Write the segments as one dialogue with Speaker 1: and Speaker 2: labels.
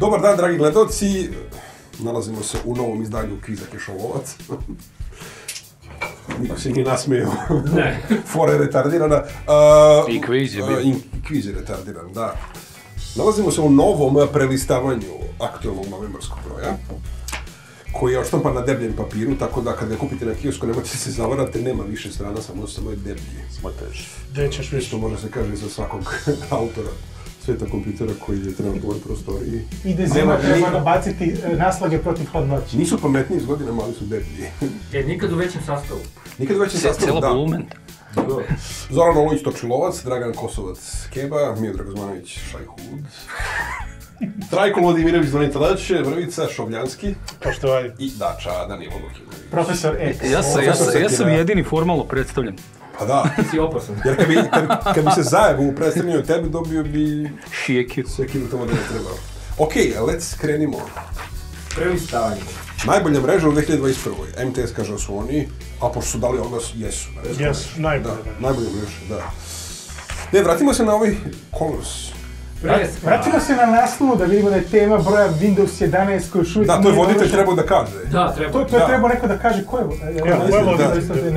Speaker 1: Dobar dan, dragi gledalci. Nalazimo se u novom izdanju Kviza Kešolovac. Niko se nije nasmijeo.
Speaker 2: Ne.
Speaker 1: Fora je retardirana. Uh,
Speaker 3: I kviz je bio.
Speaker 1: uh, I kviz je retardiran, da. Nalazimo se u novom prelistavanju aktualnog novembarskog broja koji je oštampan na debljem papiru, tako da kad ga kupite na kiosku nemojte se zavarati, nema više strana, samo samo je deblji.
Speaker 4: Gdje ćeš više?
Speaker 1: Što može se kaže za svakog autora sveta kompjutera koji je trenutno u ovoj prostoriji.
Speaker 4: Ide zima,
Speaker 1: Nema-
Speaker 4: treba nabaciti e, naslage protiv hladnoći.
Speaker 1: Nisu pametniji s godinama, ali su deblji.
Speaker 2: E, nikad u većem sastavu.
Speaker 1: Nikad veći
Speaker 3: Ce-
Speaker 1: sastav,
Speaker 3: Cela
Speaker 1: da.
Speaker 3: volumen.
Speaker 1: Zoran Olović Točilovac, Dragan Kosovac Keba, Miodrag Zmanović Šajhud. Trajko Vladimirović Zvoniteleć, Vrvica Šovljanski
Speaker 4: Poštovanje.
Speaker 1: i Dača Danilo Lukinović.
Speaker 4: Profesor X.
Speaker 3: Ja sam, ja, sam, ja sam
Speaker 1: Da.
Speaker 3: jedini formalno predstavljen.
Speaker 1: Pa da,
Speaker 2: Ti si opasan.
Speaker 1: jer kad bi, kad, kad bi se zajebu u predstavljanju tebe, dobio bi
Speaker 3: Šijekiju.
Speaker 1: sve kilo tamo da ne treba. Ok, let's krenimo.
Speaker 2: Prelistavanje.
Speaker 1: Najbolja mreža u 2021. MTS kaže da su oni, a pošto su dali oglas, jesu.
Speaker 4: Jesu, najbolje,
Speaker 1: Da,
Speaker 4: da.
Speaker 1: najbolja mreža, da. Ne, vratimo se na ovaj Colors.
Speaker 2: Pres.
Speaker 4: Vratimo se na naslovu da vidimo da je tema broja Windows 11 koji još uvijek
Speaker 1: Da, to je voditelj trebao da kaže.
Speaker 2: Da, treba.
Speaker 4: To, to je trebao neko da kaže ko je. Ja,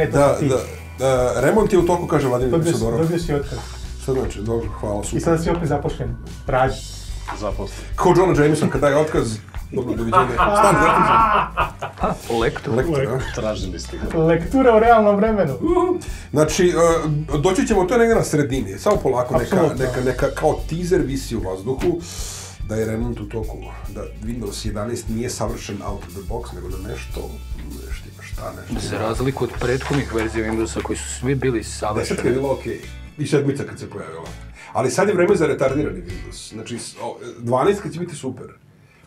Speaker 1: Da,
Speaker 4: si ti.
Speaker 1: da, da. Remont je u toku, kaže Vladimir Pisodorov.
Speaker 4: dobio si otkaz.
Speaker 1: Šta znači? Dobro, hvala,
Speaker 4: I
Speaker 1: super.
Speaker 4: sada si opet zapošljen. Radi.
Speaker 5: Zaposlen.
Speaker 1: Kao John Jameson kad daje otkaz, dobro, doviđenja. Stan zaključen.
Speaker 3: Lektor.
Speaker 1: Lektor, a?
Speaker 5: Tražili ste ga.
Speaker 4: Lektura u realnom vremenu.
Speaker 1: Znači, uh, doći ćemo, to je negdje na sredini, samo polako, neka, neka, neka, kao teaser visi u vazduhu, da je remont u toku, da Windows 11 nije savršen out of the box, nego da nešto, nešto ima šta, nešto
Speaker 3: Za
Speaker 1: ima.
Speaker 3: razliku od prethodnih verzija Windowsa koji su svi bili
Speaker 1: Desetka je
Speaker 3: savršeni.
Speaker 1: bila okej. I sedmica kad se pojavila. Ali sad je vreme za retardirani Windows. Znači, s- o, 12 kad će biti super.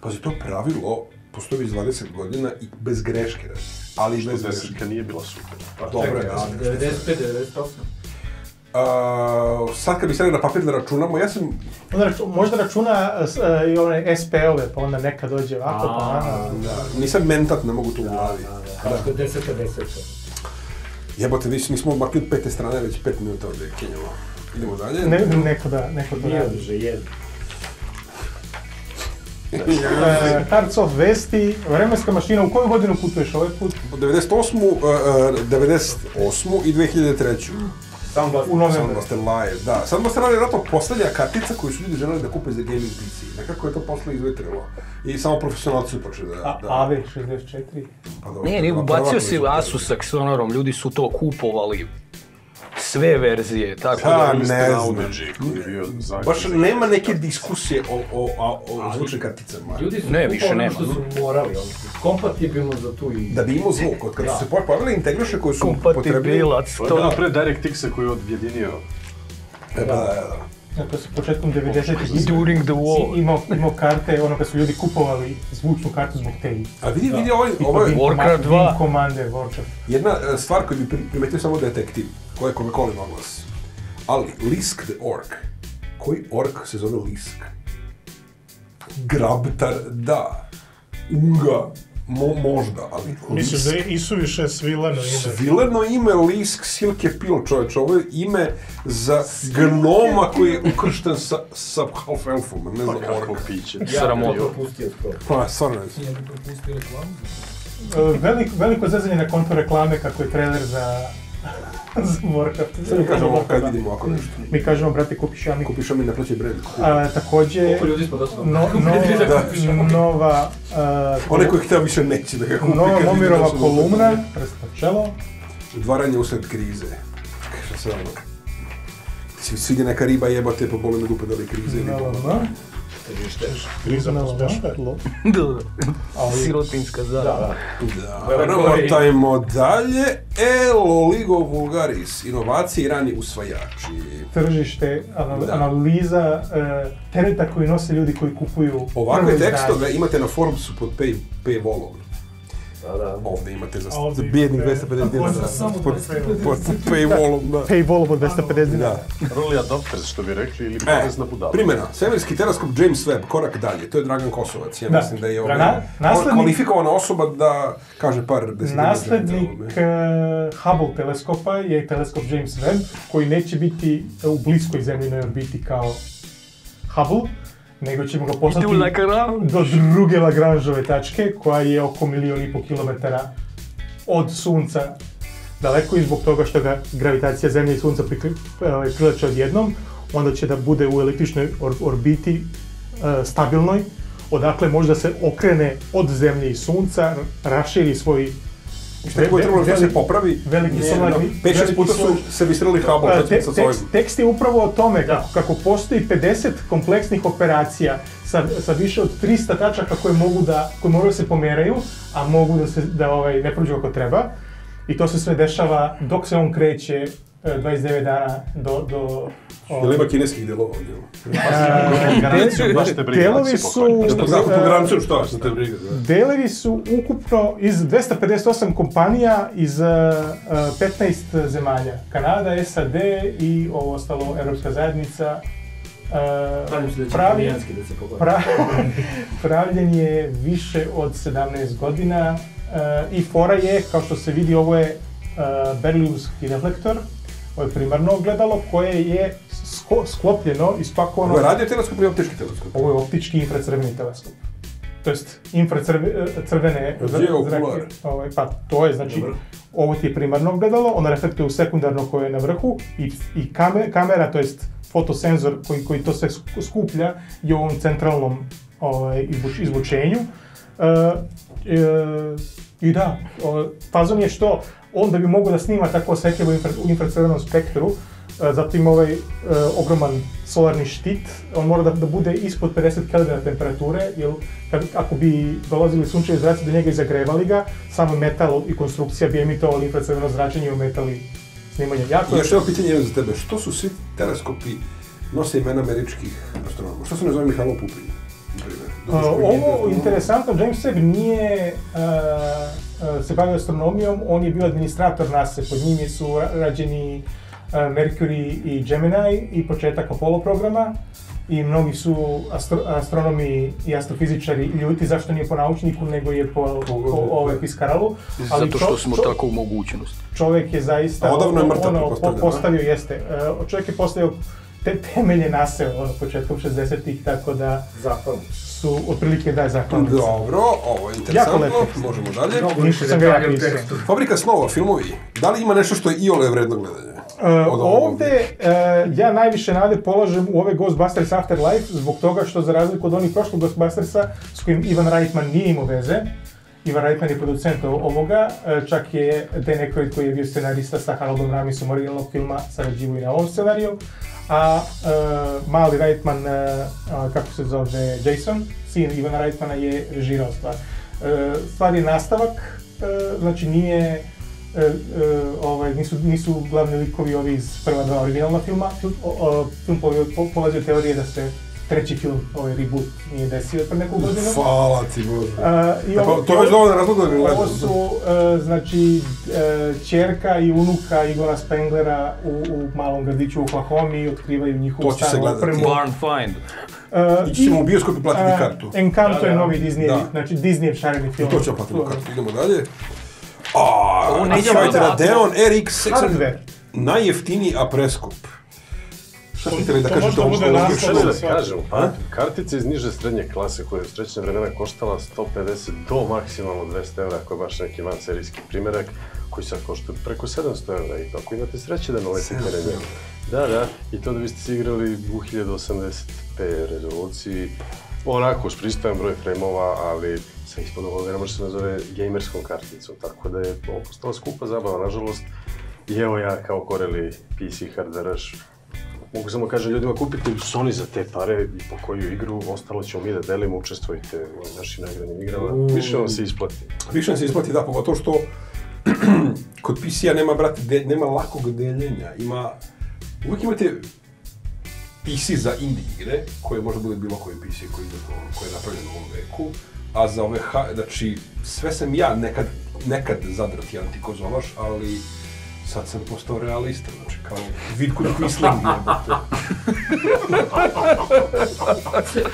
Speaker 1: Pazi, to pravilo postoji već 20 godina i bez greške radi. Ali i bez greške.
Speaker 5: Nije bila super.
Speaker 1: Dobro,
Speaker 2: Čekaj,
Speaker 1: ja
Speaker 2: a
Speaker 1: sam
Speaker 2: 95, 98.
Speaker 1: A, sad kad bi stavili na papir da računamo, ja sam...
Speaker 4: Onda raču- možda računa s- e, i one SP-ove, pa onda neka dođe ovako, pa ono.
Speaker 1: Da, nisam mentat, ne mogu to u glavi.
Speaker 2: Kao što je 10, 10.
Speaker 1: Jebote, vi nismo makli od pete strane, već pet minuta ovdje kenjamo. Idemo dalje.
Speaker 4: Ne, neko da, neko to radi.
Speaker 2: Jedže, jedže.
Speaker 4: E, Hard Soft Vesti, vremenska mašina, u koju godinu putuješ ovaj put?
Speaker 1: 98. Uh, uh, 98. i 2003.
Speaker 2: Samo
Speaker 4: U novembru.
Speaker 1: Soundmaster Live, da. Soundmaster Live je vjerojatno posljednja kartica koju su ljudi želeli da kupe za gaming PC. Nekako je to posle izvetrilo. I samo profesionalci su počeli da...
Speaker 4: A,
Speaker 1: da
Speaker 4: AV64.
Speaker 1: pa dobro,
Speaker 3: Nije, nego
Speaker 1: prva- prva
Speaker 3: bacio
Speaker 1: koju
Speaker 3: si
Speaker 1: su-
Speaker 3: Asus Aksonorom, ljudi su to kupovali. Sve verzije, tako
Speaker 1: Pa,
Speaker 3: da...
Speaker 1: ne znam.
Speaker 5: Je.
Speaker 1: Baš nema neke diskusije o, o, o, o zvučnim karticama.
Speaker 2: Ljudi su
Speaker 3: Ne, više
Speaker 2: kupovali
Speaker 3: nema.
Speaker 2: ono što su morali, ono, kompatibilno za tu i...
Speaker 1: Da bi imao zvuk, od kada su se pojavile integriše koje su potrebni...
Speaker 3: Kompatibilac,
Speaker 5: To je
Speaker 3: to...
Speaker 5: bilo pre DirectX-a koji je odjedinio.
Speaker 1: E, pa da, da, da.
Speaker 4: Dakle, su početkom 90-ih
Speaker 3: During the war.
Speaker 4: imao, imao karte, ono kad su ljudi kupovali zvučnu kartu zbog te
Speaker 1: A vidi, vidi, ovaj, ovo je
Speaker 3: Warcraft 2.
Speaker 4: Wing Commander, Warcraft.
Speaker 1: jedna e, stvar koju bi pri- primetio samo detektiv, koja je koga kolim oglas. Ali, Lisk the Orc. Koji ork se zove Lisk? Grabtar, da. Unga, mo, možda, ali
Speaker 4: Misliš
Speaker 1: Lisk.
Speaker 4: da je isuviše svileno ime?
Speaker 1: Svileno ime Lisk Silke Pil, čovječ, ovo je ime za gnoma koji je ukršten sa, sa half-elfom, ne znam,
Speaker 5: Pa kako
Speaker 1: ork.
Speaker 5: piće.
Speaker 2: Ja
Speaker 3: Sramota.
Speaker 2: bi propustio skoro.
Speaker 1: Pa, stvarno ne znam.
Speaker 2: Ja propustio reklamu.
Speaker 4: E, Velik, veliko zezanje na konto reklame kako je trailer za Warcraft.
Speaker 1: Sad mi kažemo kad vidimo ovako nešto.
Speaker 4: Mi kažemo, brate, kupiš ja mi
Speaker 1: Kupiš, a mi ne plaćaj brand.
Speaker 4: A, također,
Speaker 2: Koliko ljudi smo došli?
Speaker 4: no, nova, nova, a,
Speaker 1: Onaj koji htio više neće da ga kupi.
Speaker 4: nova Momirova kolumna, prst na čelo.
Speaker 1: Udvaranje usred krize. Šta se ono? Svi neka riba jebate po bole me dupe da li je krize ili
Speaker 4: No. No,
Speaker 6: Kriza pospešuje.
Speaker 3: Da, sirotinska zarada.
Speaker 1: Da,
Speaker 2: je-
Speaker 1: namotajmo dalje. Elo Ligo Vulgaris. Inovacije i rani usvajači.
Speaker 4: Tržište, anal-
Speaker 1: Da.
Speaker 4: analiza e, tereta koji nose ljudi koji kupuju
Speaker 1: Ovakve
Speaker 4: prvo izdanje.
Speaker 1: tekstove imate na Forbesu pod pay, paywallom.
Speaker 2: Da, da.
Speaker 1: Ovdje imate za,
Speaker 4: ovdje
Speaker 1: za bijednih
Speaker 4: imate-
Speaker 1: 250 dinara. Pod,
Speaker 4: 250
Speaker 1: pod paywallom, da.
Speaker 4: Paywall od 250 dinara.
Speaker 5: Early adopters, što bi rekli, ili
Speaker 1: E,
Speaker 5: porezna budala.
Speaker 1: primjena. Svemirski teleskop James Webb, korak dalje. To je Dragan Kosovac. Ja
Speaker 4: Da.
Speaker 1: mislim da je
Speaker 4: Na-
Speaker 1: ovaj,
Speaker 4: naslednik-
Speaker 1: kvalifikovana osoba da kaže par desetina
Speaker 4: Naslednik e, Hubble teleskopa je teleskop James Webb, koji neće biti u bliskoj zemljinoj orbiti kao Hubble, nego ćemo ga poslati do druge Lagrangeove tačke, koja je oko milion i pol kilometara od Sunca. Daleko i zbog toga što ga gravitacija Zemlje i Sunca ovaj, privlače odjednom, onda će da bude u električnoj or- orbiti e, stabilnoj, odakle možda se okrene od Zemlje i Sunca, raširi svoj
Speaker 1: Šta je trebalo da se popravi?
Speaker 4: veliki solarni-
Speaker 1: no, Pet, šest
Speaker 4: veliki
Speaker 1: puta su servisirali Hubble,
Speaker 4: te- tekst,
Speaker 1: svojim.
Speaker 4: tekst je upravo o tome kako, kako postoji 50 kompleksnih operacija sa, sa više od 300 tačaka koje mogu da, koje moraju da se pomeraju, a mogu da se da ovaj, ne prođu kako treba. I to se sve dešava dok se on kreće 29 dana do... do
Speaker 1: Jel ima kineskih delova ovdje?
Speaker 4: E,
Speaker 5: Garanciju,
Speaker 4: de-
Speaker 5: baš te briga,
Speaker 4: delovi su...
Speaker 1: Što
Speaker 4: e,
Speaker 1: šta, što te briga.
Speaker 4: Delovi su ukupno iz 258 kompanija iz uh, uh, 15 zemalja. Kanada, SAD i ovo ostalo, Europska zajednica. Uh,
Speaker 2: Nadam se da će
Speaker 4: pravi,
Speaker 2: italijanski da se pokvari.
Speaker 4: pra, pravljen je više od 17 godina uh, i fora je, kao što se vidi, ovo je berlijumski reflektor, ovo je primarno ogledalo koje je sklopljeno, ispakovano...
Speaker 1: Ovo je radio teleskop ili optički teleskop?
Speaker 4: Ovo je optički infracrveni teleskop. To jest infracrvene
Speaker 1: je okular?
Speaker 4: Ovaj, pa to je znači,
Speaker 2: Dobro.
Speaker 4: ovo ti je primarno ogledalo, ono reflektuje u sekundarno koje je na vrhu i, i kame- kamera, to jest fotosenzor koji, koji to sve sk- skuplja je u ovom centralnom ovaj, izvuč- izvučenju. E, e, I da, o, fazon je što on da bi mogao da snima tako osjetljivo infra, u infracrvenom spektru, e, zato ima ovaj e, ogroman solarni štit, on mora da, da bude ispod 50 Kelvina temperature, jer kad, ako bi dolazili sunčevi zraci do njega i zagrevali ga, samo metal i konstrukcija bi emitovali infracrveno zračenje i ometali snimanje. Jako
Speaker 1: I još jedno pitanje za tebe. Što su svi teleskopi nose imena američkih astronoma? Što se ne zove Mihajlo Pupin? na primjer? Nije
Speaker 4: ovo interesantno, James Webb nije uh, se bavio astronomijom, on je bio administrator NASA, pod njim su ra- rađeni uh, Mercury i Gemini i početak Apollo programa i mnogi su astro- astronomi i astrofizičari ljuti zašto nije po naučniku nego je po, po, ovaj Piskaralu. Ali
Speaker 3: Zato što
Speaker 4: čo-
Speaker 3: smo
Speaker 4: čo-
Speaker 3: tako u mogućnosti.
Speaker 4: čovjek je zaista
Speaker 1: A odavno je mrtav,
Speaker 4: ono, postavio jeste. E, čovjek je postavio te temelje NASA ono početkom 60-ih, tako da
Speaker 2: Zahvalno.
Speaker 4: Su otprilike da zahvalnice.
Speaker 1: Dobro, ovo je interesantno. Možemo dalje.
Speaker 4: Ništa sam ga ja pisao.
Speaker 1: Fabrika snova, filmovi. Da li ima nešto što je iole vredno gledanja?
Speaker 4: E, ovde e, ja najviše nade polažem u ove Ghostbusters Afterlife zbog toga što za razliku od onih prošlog Ghostbustersa s kojim Ivan Reitman nije imao veze, Ivan Reitman je producent ovoga, e, čak je Dan Aykroyd koji je bio scenarista sa Haroldom Ramisom originalnog filma sarađivo i na ovom scenariju, a e, mali Reitman, a, kako se zove, Jason, sin Ivana Reitmana je režirao stvar. E, stvar je nastavak, znači nije ovaj, nisu, nisu glavni likovi ovi iz prva dva originalna filma. Film, film polazi po, polazi od teorije da se treći film, ovaj reboot, nije desio pre neku godinu.
Speaker 1: Hvala ti Bože.
Speaker 4: A, i
Speaker 1: Pa,
Speaker 4: ovo-
Speaker 1: to je već dovoljno razloga da
Speaker 4: Ovo su, e, znači, e, čerka i unuka Igora Spenglera u, u malom gradiću u Oklahoma i otkrivaju njihovu
Speaker 1: To će se
Speaker 4: staru
Speaker 1: gledati.
Speaker 4: opremu.
Speaker 3: Barn find.
Speaker 4: E,
Speaker 1: Ići ćemo u bioskop i platiti
Speaker 4: e,
Speaker 1: kartu.
Speaker 4: Encanto je novi Disney,
Speaker 1: Da.
Speaker 4: znači Disneyev šareni film.
Speaker 1: I to ćemo platiti kartu. Idemo dalje. A,
Speaker 3: malo
Speaker 1: Radeon RX
Speaker 4: Hardware.
Speaker 1: najjeftiniji apreskop. Šta ste htjeli da
Speaker 4: To
Speaker 1: kažete ovom
Speaker 4: naslov.
Speaker 5: Šta da kažem, pa, kartica iz niže srednje klase koja je u srećne vremena koštala 150 do maksimalno 200 evra, ako je baš neki van serijski primjerak, koji sad košta preko 700 evra i to ako imate sreće da naletite na njega. Da, da, i to da biste se igrali u 1080p rezoluciji, onako s pristojan broj frame-ova, ali sa ispod ovoga ne može se nazove gamerskom karticom, tako da je ovo postala skupa zabava, nažalost. I evo ja kao koreli PC hardveraš, mogu samo kažem ljudima kupite Sony za te pare i po koju igru, ostalo ćemo mi da delimo, učestvujte u našim nagranim igrama, više vam se isplati.
Speaker 1: Više se isplati, da, pogotovo što kod PC-a nema, brate, de, nema lakog deljenja. Ima, uvijek imate PC za indie igre, koje možda bude bilo koji PC koji, koji je napravljen u ovom veku, a za ove, znači, sve sam ja nekad, nekad zadrti antikozolaš, ali sad sam postao realista, znači kao Vidku Quisling jebote.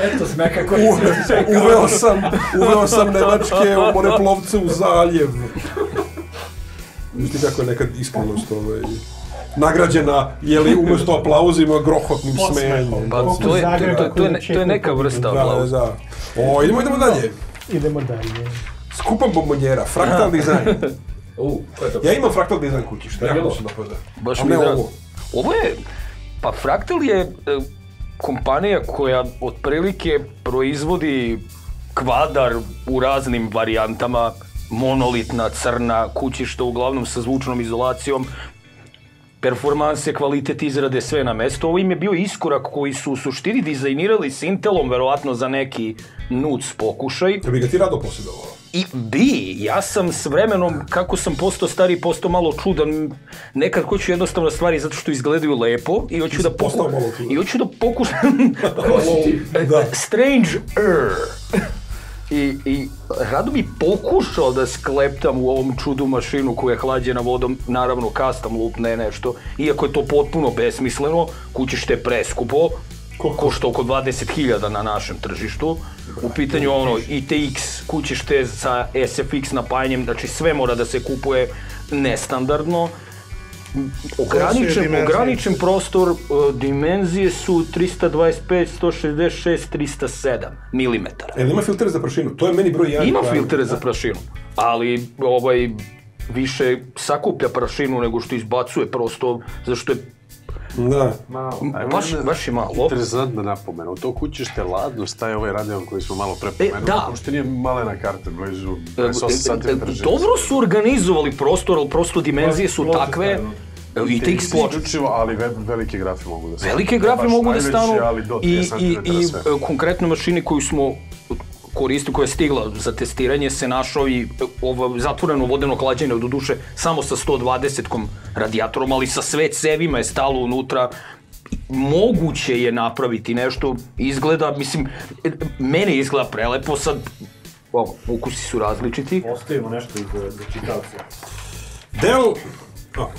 Speaker 2: Eto smeka koji
Speaker 1: U- uveo sam, uveo sam nemačke moreplovce u zaljev. Vidite kako je nekad iskrenost ovaj. nagrađena, je li umjesto aplauzima grohotnim smenjem.
Speaker 3: Pa to je, to, to, to, je, to je neka vrsta aplauza.
Speaker 1: da. O, idemo, idemo dalje.
Speaker 4: Idemo dalje.
Speaker 1: Skupan bombonjera, fraktal dizajn.
Speaker 2: U, ko je to?
Speaker 1: Ja imam fraktal dizajn kući, što
Speaker 2: je
Speaker 1: jako
Speaker 2: bilo?
Speaker 1: mi se dopada.
Speaker 3: Baš mi
Speaker 1: ovo.
Speaker 3: Ovo je, pa Fractal je e, kompanija koja otprilike proizvodi kvadar u raznim varijantama, monolitna, crna, kućišta uglavnom sa zvučnom izolacijom, performanse, kvalitet izrade, sve na mesto. Ovo im je bio iskorak koji su u suštini dizajnirali s Intelom, verovatno za neki nuc pokušaj.
Speaker 1: Da bi ga ti rado posjedovao.
Speaker 3: I bi, ja sam s vremenom, kako sam postao stariji, postao malo čudan. Nekad hoću jednostavno stvari zato što izgledaju lepo i hoću da
Speaker 1: si postao
Speaker 3: poku...
Speaker 1: malo čudan.
Speaker 3: I hoću da pokušam...
Speaker 1: Da.
Speaker 3: Strange er. I, I rado bi pokušao da skleptam u ovom čudu mašinu koja je hlađena vodom, naravno custom loop, ne nešto. Iako je to potpuno besmisleno, kućište je preskupo, košta oko 20.000 na našem tržištu. U pitanju ono ITX kućište sa SFX napajanjem, znači sve mora da se kupuje nestandardno. Ograničen, ograničen prostor, e, dimenzije su 325, 166, 307 mm.
Speaker 1: E, ima filter za prašinu, to je meni broj jedan.
Speaker 3: Ima filtere za prašinu, ali ovaj više sakuplja prašinu nego što izbacuje prosto, zašto je
Speaker 1: Da.
Speaker 2: Malo.
Speaker 3: baš, baš je malo.
Speaker 5: Interesantna napomena. U to kućište ladno staje ovaj Radeon koji smo malo pre pomenuli.
Speaker 3: E, da.
Speaker 5: Uopšte nije malena karta, blizu
Speaker 3: E,
Speaker 5: 28
Speaker 3: e, e,
Speaker 5: cm.
Speaker 3: Dobro su organizovali prostor, ali prosto dimenzije su takve. E, I ploče.
Speaker 5: Isključivo, ali ve- velike grafe mogu da stanu.
Speaker 3: Velike grafe mogu da stanu
Speaker 5: ali do
Speaker 3: i,
Speaker 5: 30
Speaker 3: i, i
Speaker 5: cm sve.
Speaker 3: e, konkretno mašini koju smo koristili, koja je stigla za testiranje, se našao i e, ovo zatvoreno vodeno hlađenje, do duše samo sa 120-kom radijatorom, ali sa sve cevima je stalo unutra. Moguće je napraviti nešto, izgleda, mislim, e, mene izgleda prelepo, sad, o, ukusi su različiti.
Speaker 2: Ostavimo nešto i za, za čitavce.
Speaker 1: Dell,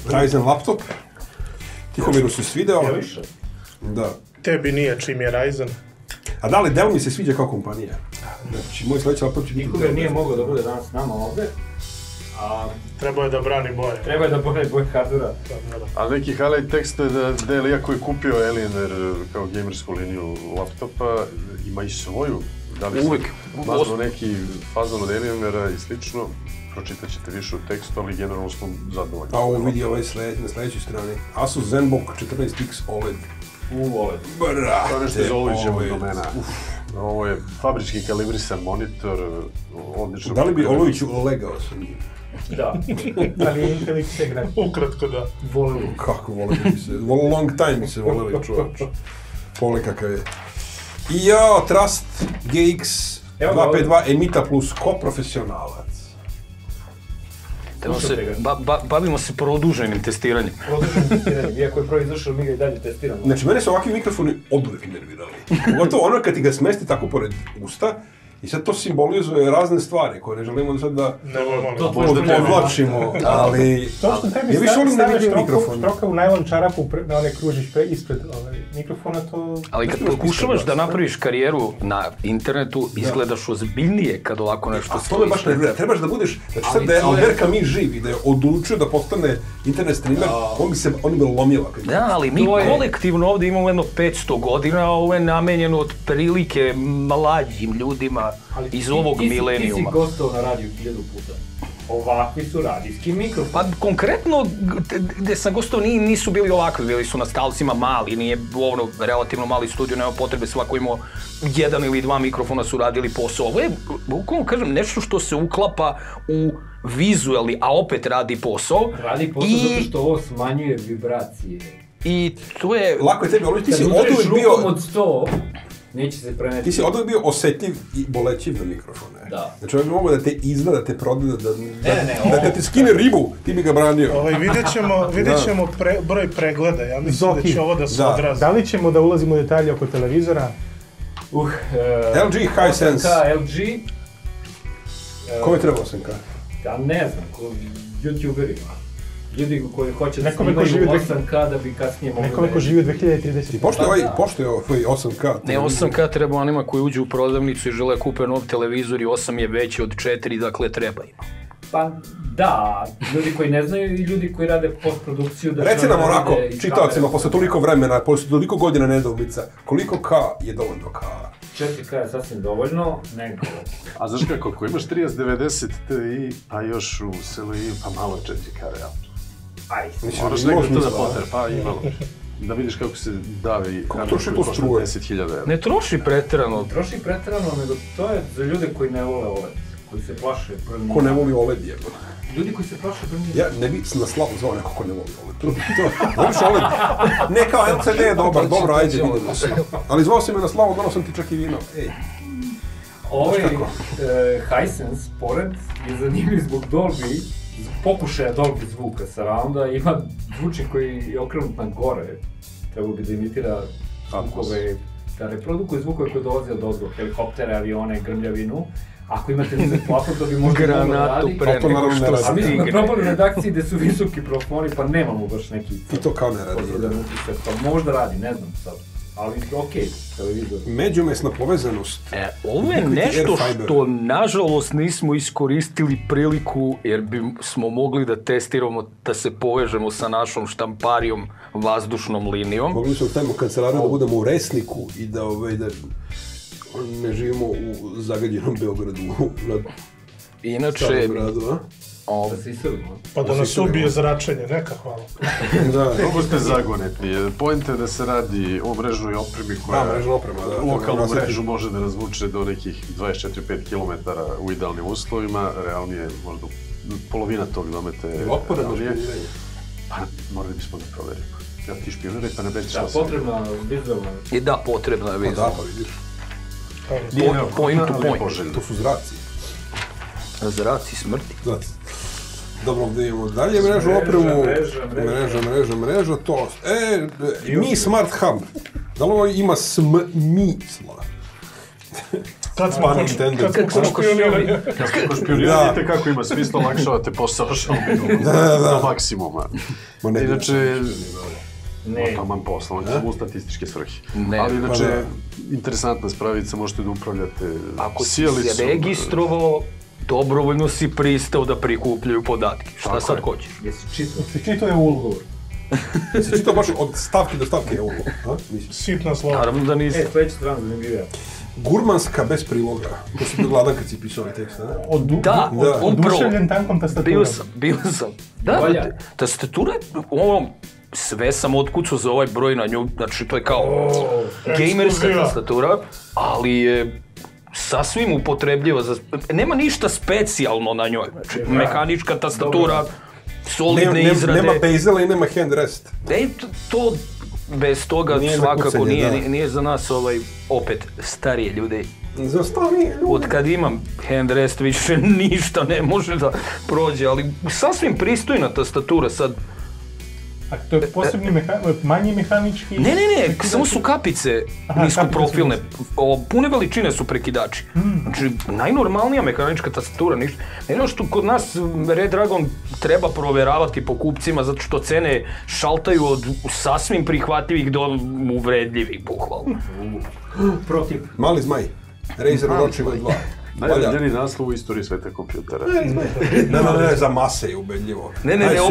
Speaker 1: Ryzen laptop. Tihomiru se svideo.
Speaker 2: Ja više.
Speaker 1: Da.
Speaker 6: Tebi nije čim je Ryzen.
Speaker 1: A da li Dell mi se sviđa kao kompanija? Znači, moj sljedeći laptop će biti
Speaker 2: Nikoga nije mogao da bude danas s nama ovde. A
Speaker 6: Trebao je da brani boje.
Speaker 2: treba je da bude boj hardura.
Speaker 5: A neki highlight tekst je da Dell, iako je kupio Alienware kao gamersku liniju laptopa, ima i svoju. Da li
Speaker 3: Uvek.
Speaker 5: Nazvao neki fazon od Alienware i slično, pročitat ćete više u tekstu, ali generalno smo zadovoljni.
Speaker 1: A ovo vidi ovaj na sljedećoj strani. Asus ZenBook 14X OLED.
Speaker 2: U.
Speaker 1: Brate,
Speaker 5: To je nešto iz Olovićevog
Speaker 1: ovo je-
Speaker 5: domena. Ovo je fabrički kalibrisan monitor, odlično.
Speaker 1: Da li bi. Olović legao sa njim?
Speaker 2: Da,
Speaker 4: Ali je Intel X igra.
Speaker 6: Ukratko da.
Speaker 2: volili.
Speaker 1: Kako voleli bi se, long time se voleli čovječ. Pole kakav je. I ja, Trust GX
Speaker 2: Evo ga
Speaker 1: 252 Emita plus koprofesionalac.
Speaker 3: Se, ba, ba, bavimo se produženim testiranjem.
Speaker 2: Produženo testiranje, iako je prvo izašao, mi ga i dalje testiramo.
Speaker 1: Znači, mene su ovakvi mikrofoni oduvek nervirali. Pogotovo ono kad ti ga smesti tako pored usta, i sad to simbolizuje razne stvari koje ne želimo sad da podvlačimo, ali...
Speaker 4: To što tebi
Speaker 1: Ja više
Speaker 4: stavi,
Speaker 1: volim da
Speaker 4: staviš
Speaker 1: vidim
Speaker 4: troka,
Speaker 1: mikrofon.
Speaker 4: troka u najlon čarapu pre- na one kružiš pre, ispred ovaj, mikrofona, to...
Speaker 3: Ali kad pokušavaš da napraviš karijeru na internetu, izgledaš ozbiljnije kad ovako nešto
Speaker 1: A to me baš nervira. Trebaš da budeš, znači sad
Speaker 2: Ali
Speaker 1: da je Albert Camus živ i da je odlučio da postane internet streamer, on bi se, on bi lomila.
Speaker 3: Da, ali mi kolektivno ovdje imamo jedno 500 godina, a ovo je namenjeno otprilike mlađim ljudima
Speaker 2: Ali
Speaker 3: iz
Speaker 2: ti-
Speaker 3: ovog
Speaker 2: ti si- Ti
Speaker 3: milenijuma.
Speaker 2: si gostao na radiju hiljadu puta. Ovakvi su radijski mikrofoni.
Speaker 3: Pa konkretno, gdje sam gostao ni- nisu bili ovakvi, bili su na stalcima mali, nije ono relativno mali studio, nema potrebe, svako imao jedan ili dva mikrofona su radili posao. Ovo je, bukvalno kažem, nešto što se uklapa u vizualni, a opet radi posao.
Speaker 2: Radi posao
Speaker 3: I-
Speaker 2: zato što ovo smanjuje vibracije.
Speaker 3: I to je...
Speaker 1: Lako je tebi, Olović, ti si
Speaker 2: rukom
Speaker 1: bio,
Speaker 2: od sto, neće se preneti.
Speaker 1: ti si oduvek bio osjetljiv i bolećiv na mikrofone.
Speaker 2: Da.
Speaker 1: Znači, bi mogao da te izda, da te proda, da, da,
Speaker 2: Ne, ne,
Speaker 1: da,
Speaker 2: ovo-
Speaker 1: da te skine ribu, ti bi ga branio.
Speaker 6: Ovaj, vidjet ćemo, vidjet ćemo pre, broj pregleda. Ja mislim
Speaker 4: Zoki.
Speaker 6: da će ovo da se
Speaker 1: Da.
Speaker 6: odrazi.
Speaker 4: Da li ćemo da ulazimo u detalje oko televizora?
Speaker 2: Uh, e,
Speaker 1: LG Hisense.
Speaker 2: 8K LG.
Speaker 1: Kome treba 8K?
Speaker 2: Ja ne znam, ko, youtuberima. Ljudi koji hoće da snimaju
Speaker 4: živi dve-
Speaker 2: 8K da bi kasnije mogli
Speaker 4: Nekome ko živi u 2030.
Speaker 1: Pošto je ovaj, pošto je ovaj 8K.
Speaker 3: Ne, 8K treba onima koji uđu u prodavnicu i žele kupe nov televizor i 8 je veći od 4, dakle treba im.
Speaker 2: Pa da, ljudi koji ne znaju i ljudi koji rade postprodukciju da
Speaker 1: Reci nam onako,
Speaker 2: i
Speaker 1: čitavcima, posle toliko vremena, posle toliko godina nedoumica, koliko K je dovoljno K?
Speaker 2: 4K je sasvim dovoljno, nego...
Speaker 5: A znaš kako, ako imaš 3090 Ti, pa još u SLI, pa malo 4K realno.
Speaker 2: Aj,
Speaker 1: Mislim,
Speaker 5: Moraš
Speaker 1: može
Speaker 5: negdje to da poter, pa i malo. Da vidiš kako se davi kamer
Speaker 1: troši to struje?
Speaker 5: 10.000 evra.
Speaker 3: Ne troši pretjerano.
Speaker 2: troši pretjerano, nego to je za ljude koji ne vole OLED, koji se plaše prvnjih.
Speaker 1: Ko ne voli OLED je.
Speaker 2: Ljudi koji se plaše prvnjih.
Speaker 1: Ja ne bi na slavu zvao neko ko ne voli OLED. To, to, voliš OLED? Ne kao LCD je dobar, dobro, ajde, vidimo se. Ali zvao si me na slavu, donao sam ti čak i vino. Ej,
Speaker 2: Ovaj
Speaker 1: kako?
Speaker 2: e, Hisense, pored, je zanimljiv zbog Dolby, pokušaja Dolby zvuka surrounda, ima zvučnik koji je okrenut na gore, trebao bi da imitira zvukove, da reprodukuje zvukove koje dolaze od ozgo, helikoptere, avione, grmljavinu. Ako imate nizak plafon, to bi možda moglo
Speaker 3: Granatu
Speaker 2: radi.
Speaker 3: pre
Speaker 1: to
Speaker 3: nego
Speaker 1: naravno ne
Speaker 3: što
Speaker 1: radi.
Speaker 2: A mi smo probali redakciji gde su visoki profoni, pa nemamo baš neki...
Speaker 1: I to kao ne radi,
Speaker 2: pa možda radi, ne znam sad. Ali okej, televizor.
Speaker 1: međumesna povezanost.
Speaker 3: E, ovo je nešto što nažalost nismo iskoristili priliku jer bi smo mogli da testiramo da se povežemo sa našom štamparijom vazdušnom linijom.
Speaker 1: Mogli smo stavimo kancelariju da budemo u resniku i da, ovaj, da ne živimo u zagađenom Beogradu, na
Speaker 3: Inače,
Speaker 1: starom gradu, a?
Speaker 3: O,
Speaker 2: Da se iselimo.
Speaker 6: Pa da nas ubije zračenje, neka hvala.
Speaker 1: Da,
Speaker 5: Kako ste zagonetni? Point je da se radi o mrežnoj opremi koja
Speaker 1: Da, mrežna oprema, da,
Speaker 5: lokalnu mrežu može da razvuče do nekih 24-5 km u idealnim uslovima, realnije možda polovina tog domete
Speaker 1: špioniranje.
Speaker 5: Pa morali bismo da proverimo. Ja ti špioniraj pa ne beći
Speaker 2: Da, potrebna vizualna
Speaker 3: i da, potrebna je
Speaker 1: Pa da,
Speaker 3: vizualna.
Speaker 1: pa vidiš,
Speaker 3: point to point.
Speaker 1: to su zraci.
Speaker 3: Zraci smrti.
Speaker 1: Znate. Dobro, ovdje imamo dalje mrežu opremu.
Speaker 2: mreža, mreža.
Speaker 1: mreža, mreža, mreža, to. E, Mi Smart Hub. Da li ovo ima smisla?
Speaker 6: Kad smo, kod,
Speaker 1: Nintendo.
Speaker 6: kad smo
Speaker 3: Kako
Speaker 5: špionirate kako ima smisla, olakšavate posao šalbinu do maksimuma.
Speaker 1: Ma ne,
Speaker 5: Inače,
Speaker 2: Ne.
Speaker 5: taman posla, on će u statističke svrhe.
Speaker 3: Ne.
Speaker 5: Ali inače,
Speaker 1: Pa da.
Speaker 5: interesantna spravica, možete da upravljate
Speaker 3: Ako si se registrovao, dobrovoljno si pristao da prikupljaju podatke. Šta
Speaker 5: Tako
Speaker 3: sad
Speaker 5: je.
Speaker 3: hoćeš?
Speaker 2: Jesi čitao?
Speaker 4: Si čitao je ulogu.
Speaker 1: Si čitao baš od stavke do stavke a? Mislim.
Speaker 6: Sitna slova.
Speaker 3: Naravno da
Speaker 2: E,
Speaker 3: nisam.
Speaker 2: sledeća strana zanimljivija.
Speaker 1: Gurmanska bez priloga. To si bio gladan kad si pisao ovaj tekst, a?
Speaker 4: Od,
Speaker 3: Da,
Speaker 1: Da.
Speaker 3: upravo.
Speaker 4: Oduševljen tankom tastaturom.
Speaker 3: Bio sam, bio sam. Da,
Speaker 2: Valja.
Speaker 3: da, tastatura je, ono, sve sam otkucao za ovaj broj na nju, znači to je kao gamerska
Speaker 6: ekskluziva.
Speaker 3: tastatura, ali je sasvim upotrebljiva za... Nema ništa specijalno na njoj, znači mehanička tastatura, solidne
Speaker 1: Nema,
Speaker 3: izrade.
Speaker 1: nema bezela i nema hand rest.
Speaker 3: E, to bez toga
Speaker 1: Nije
Speaker 3: svakako nije,
Speaker 1: da.
Speaker 3: nije, nije za nas ovaj, opet, starije ljude.
Speaker 1: Za starije ljude.
Speaker 3: Od kad imam handrest više ništa ne može da prođe, ali sasvim pristojna tastatura sad.
Speaker 4: A to je posebni meha, manji mehanički...
Speaker 3: Ne, ne, ne, samo su kapice
Speaker 4: Aha,
Speaker 3: niskoprofilne,
Speaker 4: kapice
Speaker 3: o, pune veličine su prekidači. Znači, najnormalnija mehanička tastatura, ništa. Jedino što kod nas Red Dragon treba proveravati po kupcima zato što cene šaltaju od sasvim prihvatljivih do uvredljivih, bukvalno.
Speaker 2: Protiv.
Speaker 1: Mali zmaj. Razer Ročima 2.
Speaker 5: Najbolji naslov u istoriji sveta kompjutera.
Speaker 1: Ne, ne, ne, za mase je ubedljivo.
Speaker 3: Ne, ne, ne,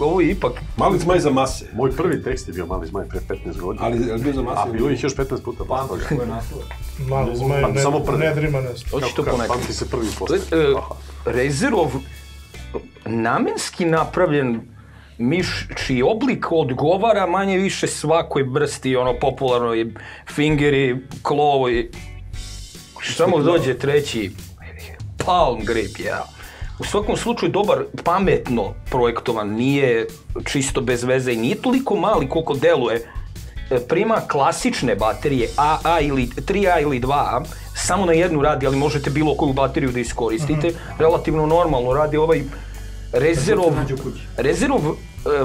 Speaker 3: ovo, je ipak
Speaker 1: Mali zmaj za mase.
Speaker 5: Moj prvi tekst je bio Mali zmaj pre 15 godina.
Speaker 1: Ali je bio za mase?
Speaker 5: A bilo ih još 15 puta toga.
Speaker 2: koje naslove.
Speaker 6: Mali zmaj,
Speaker 5: Pa,
Speaker 6: ne,
Speaker 5: samo prvi.
Speaker 6: ne drima nešto.
Speaker 3: Hoćeš to
Speaker 5: Kako-
Speaker 3: ponekad?
Speaker 5: Pamti se prvi
Speaker 3: To
Speaker 5: posle.
Speaker 3: je, e, Razerov namenski napravljen miš čiji oblik odgovara manje više svakoj vrsti ono popularnoj fingeri, klovi. Šta mu dođe treći? Palm grip, ja. U svakom slučaju dobar, pametno projektovan, nije čisto bez veze i nije toliko mali koliko deluje. E, Prima klasične baterije AA ili 3A ili 2A, samo na jednu radi, ali možete bilo koju bateriju da iskoristite. Relativno normalno radi ovaj Rezerov. Rezerov e,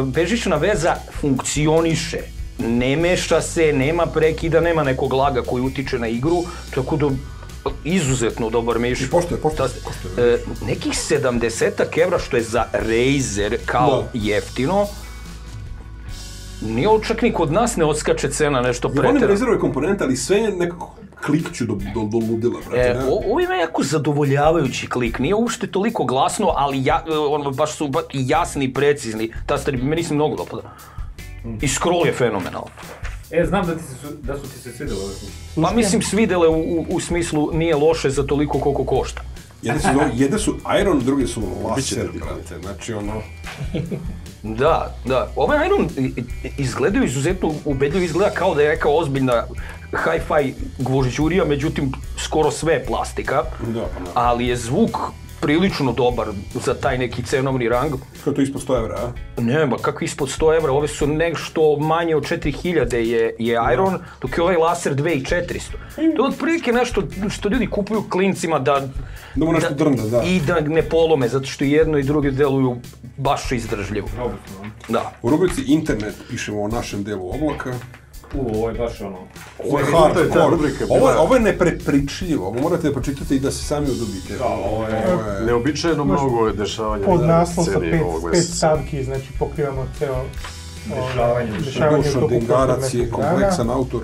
Speaker 3: bežična veza funkcioniše. Ne meša se, nema prekida, nema nekog laga koji utiče na igru, tako da izuzetno dobar miš.
Speaker 1: I poštuje, poštuje,
Speaker 3: Tas-
Speaker 1: poštuje.
Speaker 3: e, nekih 70 evra što je za Razer kao
Speaker 1: Da.
Speaker 3: jeftino, nije čak ni kod nas ne odskače cena nešto pretjerano.
Speaker 1: Razerove komponente, ali sve je nekako klikću do, do, do ludila, brate.
Speaker 3: E, ovo ima jako zadovoljavajući klik, nije uopšte toliko glasno, ali ja, ono, baš su jasni i precizni. Ta stari, meni se mnogo dopada. I scroll je fenomenal.
Speaker 2: E, znam da, ti se, su- da su ti se svidjeli ove knjige.
Speaker 3: Pa mislim svidele u, u, u smislu nije loše za toliko koliko košta.
Speaker 1: Jedne su, jedne su Iron, druge su laser, brate. Znači, ono...
Speaker 3: Da, da. Ovaj Iron izgledaju izuzetno ubedljivo, izgleda kao da je neka ozbiljna hi-fi gvožđurija, međutim skoro sve je plastika.
Speaker 1: Da, pa da.
Speaker 3: Ali je zvuk prilično dobar za taj neki cenovni rang.
Speaker 1: Kao to ispod 100 evra, a?
Speaker 3: Ne, ma kako ispod 100 evra, ove su nešto manje od 4000 je, je Iron, dok je ovaj laser 2400. To je otprilike nešto što ljudi kupuju klincima da...
Speaker 1: Da mu nešto drnda, da.
Speaker 3: I da ne polome, zato što jedno i drugo deluju baš izdržljivo. Da.
Speaker 1: U rubrici internet pišemo o našem delu oblaka.
Speaker 2: U, ovo je baš ono...
Speaker 1: Ovo je hardcore. Ovo, ovo je neprepričljivo. Ovo morate da pročitate i da se sami udubite.
Speaker 2: Da, ovo je...
Speaker 1: Ovo je...
Speaker 5: Neobičajeno mnogo je dešavanja
Speaker 4: Pod
Speaker 5: na
Speaker 4: naslov sa pet, pet stavki, znači pokrivamo ceo
Speaker 2: Dešavanje.
Speaker 4: dešavanje u toku
Speaker 1: Dengarac
Speaker 4: prošlog
Speaker 1: je
Speaker 4: mjesec dana.
Speaker 1: kompleksan autor.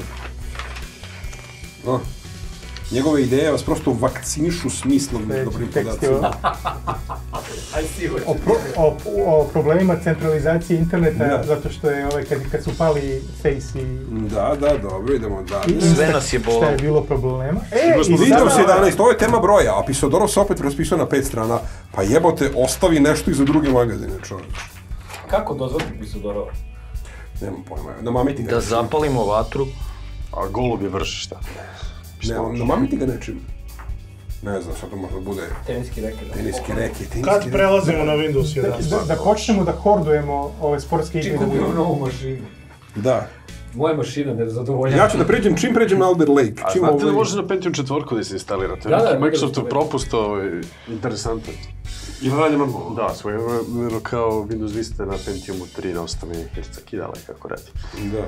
Speaker 1: No. Njegove ideje vas prosto vakcinišu smislom dobrim podacima.
Speaker 4: O, pro- o, o problemima centralizacije interneta,
Speaker 1: Da.
Speaker 4: zato što je ovaj, kad, kad su pali Face i,
Speaker 1: Da, da, dobro, idemo dalje.
Speaker 4: i
Speaker 3: Sve
Speaker 4: Insta,
Speaker 3: nas je
Speaker 4: šta
Speaker 3: bolelo.
Speaker 4: je bilo problema. E,
Speaker 5: Sigurno smo
Speaker 4: i
Speaker 1: Windows
Speaker 4: sada-
Speaker 1: 11, ovo je tema broja, a Pisodorov se opet raspisao na pet strana. Pa jebote, ostavi nešto i za druge magazine, čovječ.
Speaker 2: Kako dozvoliti Pisodorova?
Speaker 1: Nemam pojma, na mamiti ga
Speaker 3: Da zapalimo vatru.
Speaker 5: A golub je vrši šta?
Speaker 1: Ne, na mamiti ga nečim. Ne znam, sad to možda bude
Speaker 2: Teniski reket.
Speaker 1: teniski reke, teniski
Speaker 6: Kad prelazimo na Windows 11?
Speaker 4: Da, da počnemo da hordujemo ove sportske
Speaker 2: Čim
Speaker 4: igre. da
Speaker 2: kupimo novu mašinu.
Speaker 1: Da.
Speaker 2: Moja mašina ne zadovoljava.
Speaker 1: Ja ću da pređem, čim pređem na Alder Lake.
Speaker 5: A
Speaker 1: čim
Speaker 5: znate da
Speaker 1: ovaj-
Speaker 5: može na Pentium četvorku da se instalira? To je
Speaker 2: Da, da,
Speaker 5: Microsoftov
Speaker 2: sam.
Speaker 5: propust, ovaj, interesantan.
Speaker 1: I radi normalno.
Speaker 5: Da, svojevremeno kao Windows Vista na Pentiumu 3 na 8 MHz kidala je kako radi.
Speaker 1: Da.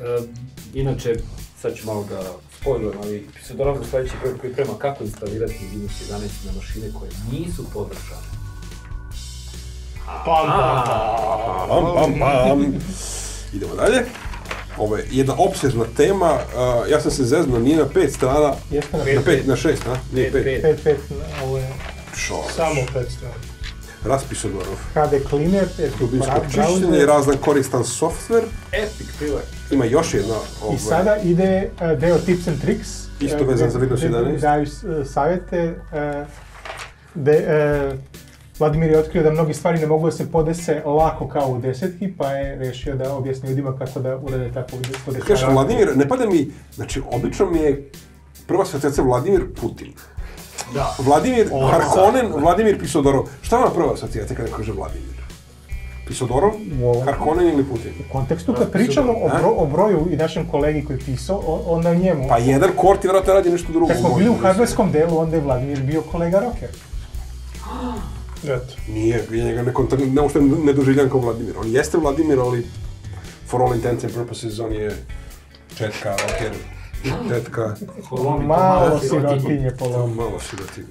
Speaker 2: E, inače, sad ću malo da spojlujem, ali Pisodorov za sljedeći koji priprema kako instalirati Windows 11 na mašine koje nisu podržane.
Speaker 6: Pam, pam, pam.
Speaker 1: Pam. Idemo dalje. Ovo je jedna obsežna tema. uh, ja sam se zeznuo, nije na pet strana.
Speaker 4: Jeste na
Speaker 1: Na pet, na šest, a? Nije
Speaker 2: Pet,
Speaker 1: pet.
Speaker 2: pet.
Speaker 4: 5, 5, ovo je
Speaker 1: Šo,
Speaker 6: Samo 5 strana.
Speaker 1: Raspis odvorov.
Speaker 4: HD Cleaner, bra-
Speaker 1: čišćenje,
Speaker 4: browser.
Speaker 1: razdan koristan software.
Speaker 2: Epic filler.
Speaker 1: Ima još jedna. ovaj,
Speaker 4: I sada ide e, deo Tips and Tricks.
Speaker 1: Isto
Speaker 4: e,
Speaker 1: vezan za Windows
Speaker 4: gde
Speaker 1: 11.
Speaker 4: Daju s- savjete. De, Vladimir je otkrio da mnogi stvari ne mogu da se podese lako kao u desetki, pa je rešio da objasni ljudima kako da urade tako podesavanje.
Speaker 1: Kažeš, Vladimir, ne pada mi, znači, obično mi je prva asocijacija Vladimir Putin.
Speaker 2: Da.
Speaker 1: Vladimir Harkonnen, Vladimir Pisodorov. Šta vam prva asocijacija kada kaže Vladimir? Pisodorov,
Speaker 4: ovom-
Speaker 1: Harkonnen ili Putin?
Speaker 4: U kontekstu kad pričamo o, bro, o broju i našem kolegi koji je pisao, o- onda njemu.
Speaker 1: Pa jedan kort i vjerojatno radi nešto drugo.
Speaker 4: Kad smo bili u hardwareskom delu, onda je Vladimir bio kolega rocker.
Speaker 6: Eto.
Speaker 1: Nije, ja njega ne, kontak- ne, uopšte ne doživljam kao Vladimir. On jeste Vladimir, ali for all intents and purposes on je četka, rocker, četka,
Speaker 4: Malo sirotinje
Speaker 1: to
Speaker 4: polom.
Speaker 1: malo sirotinje.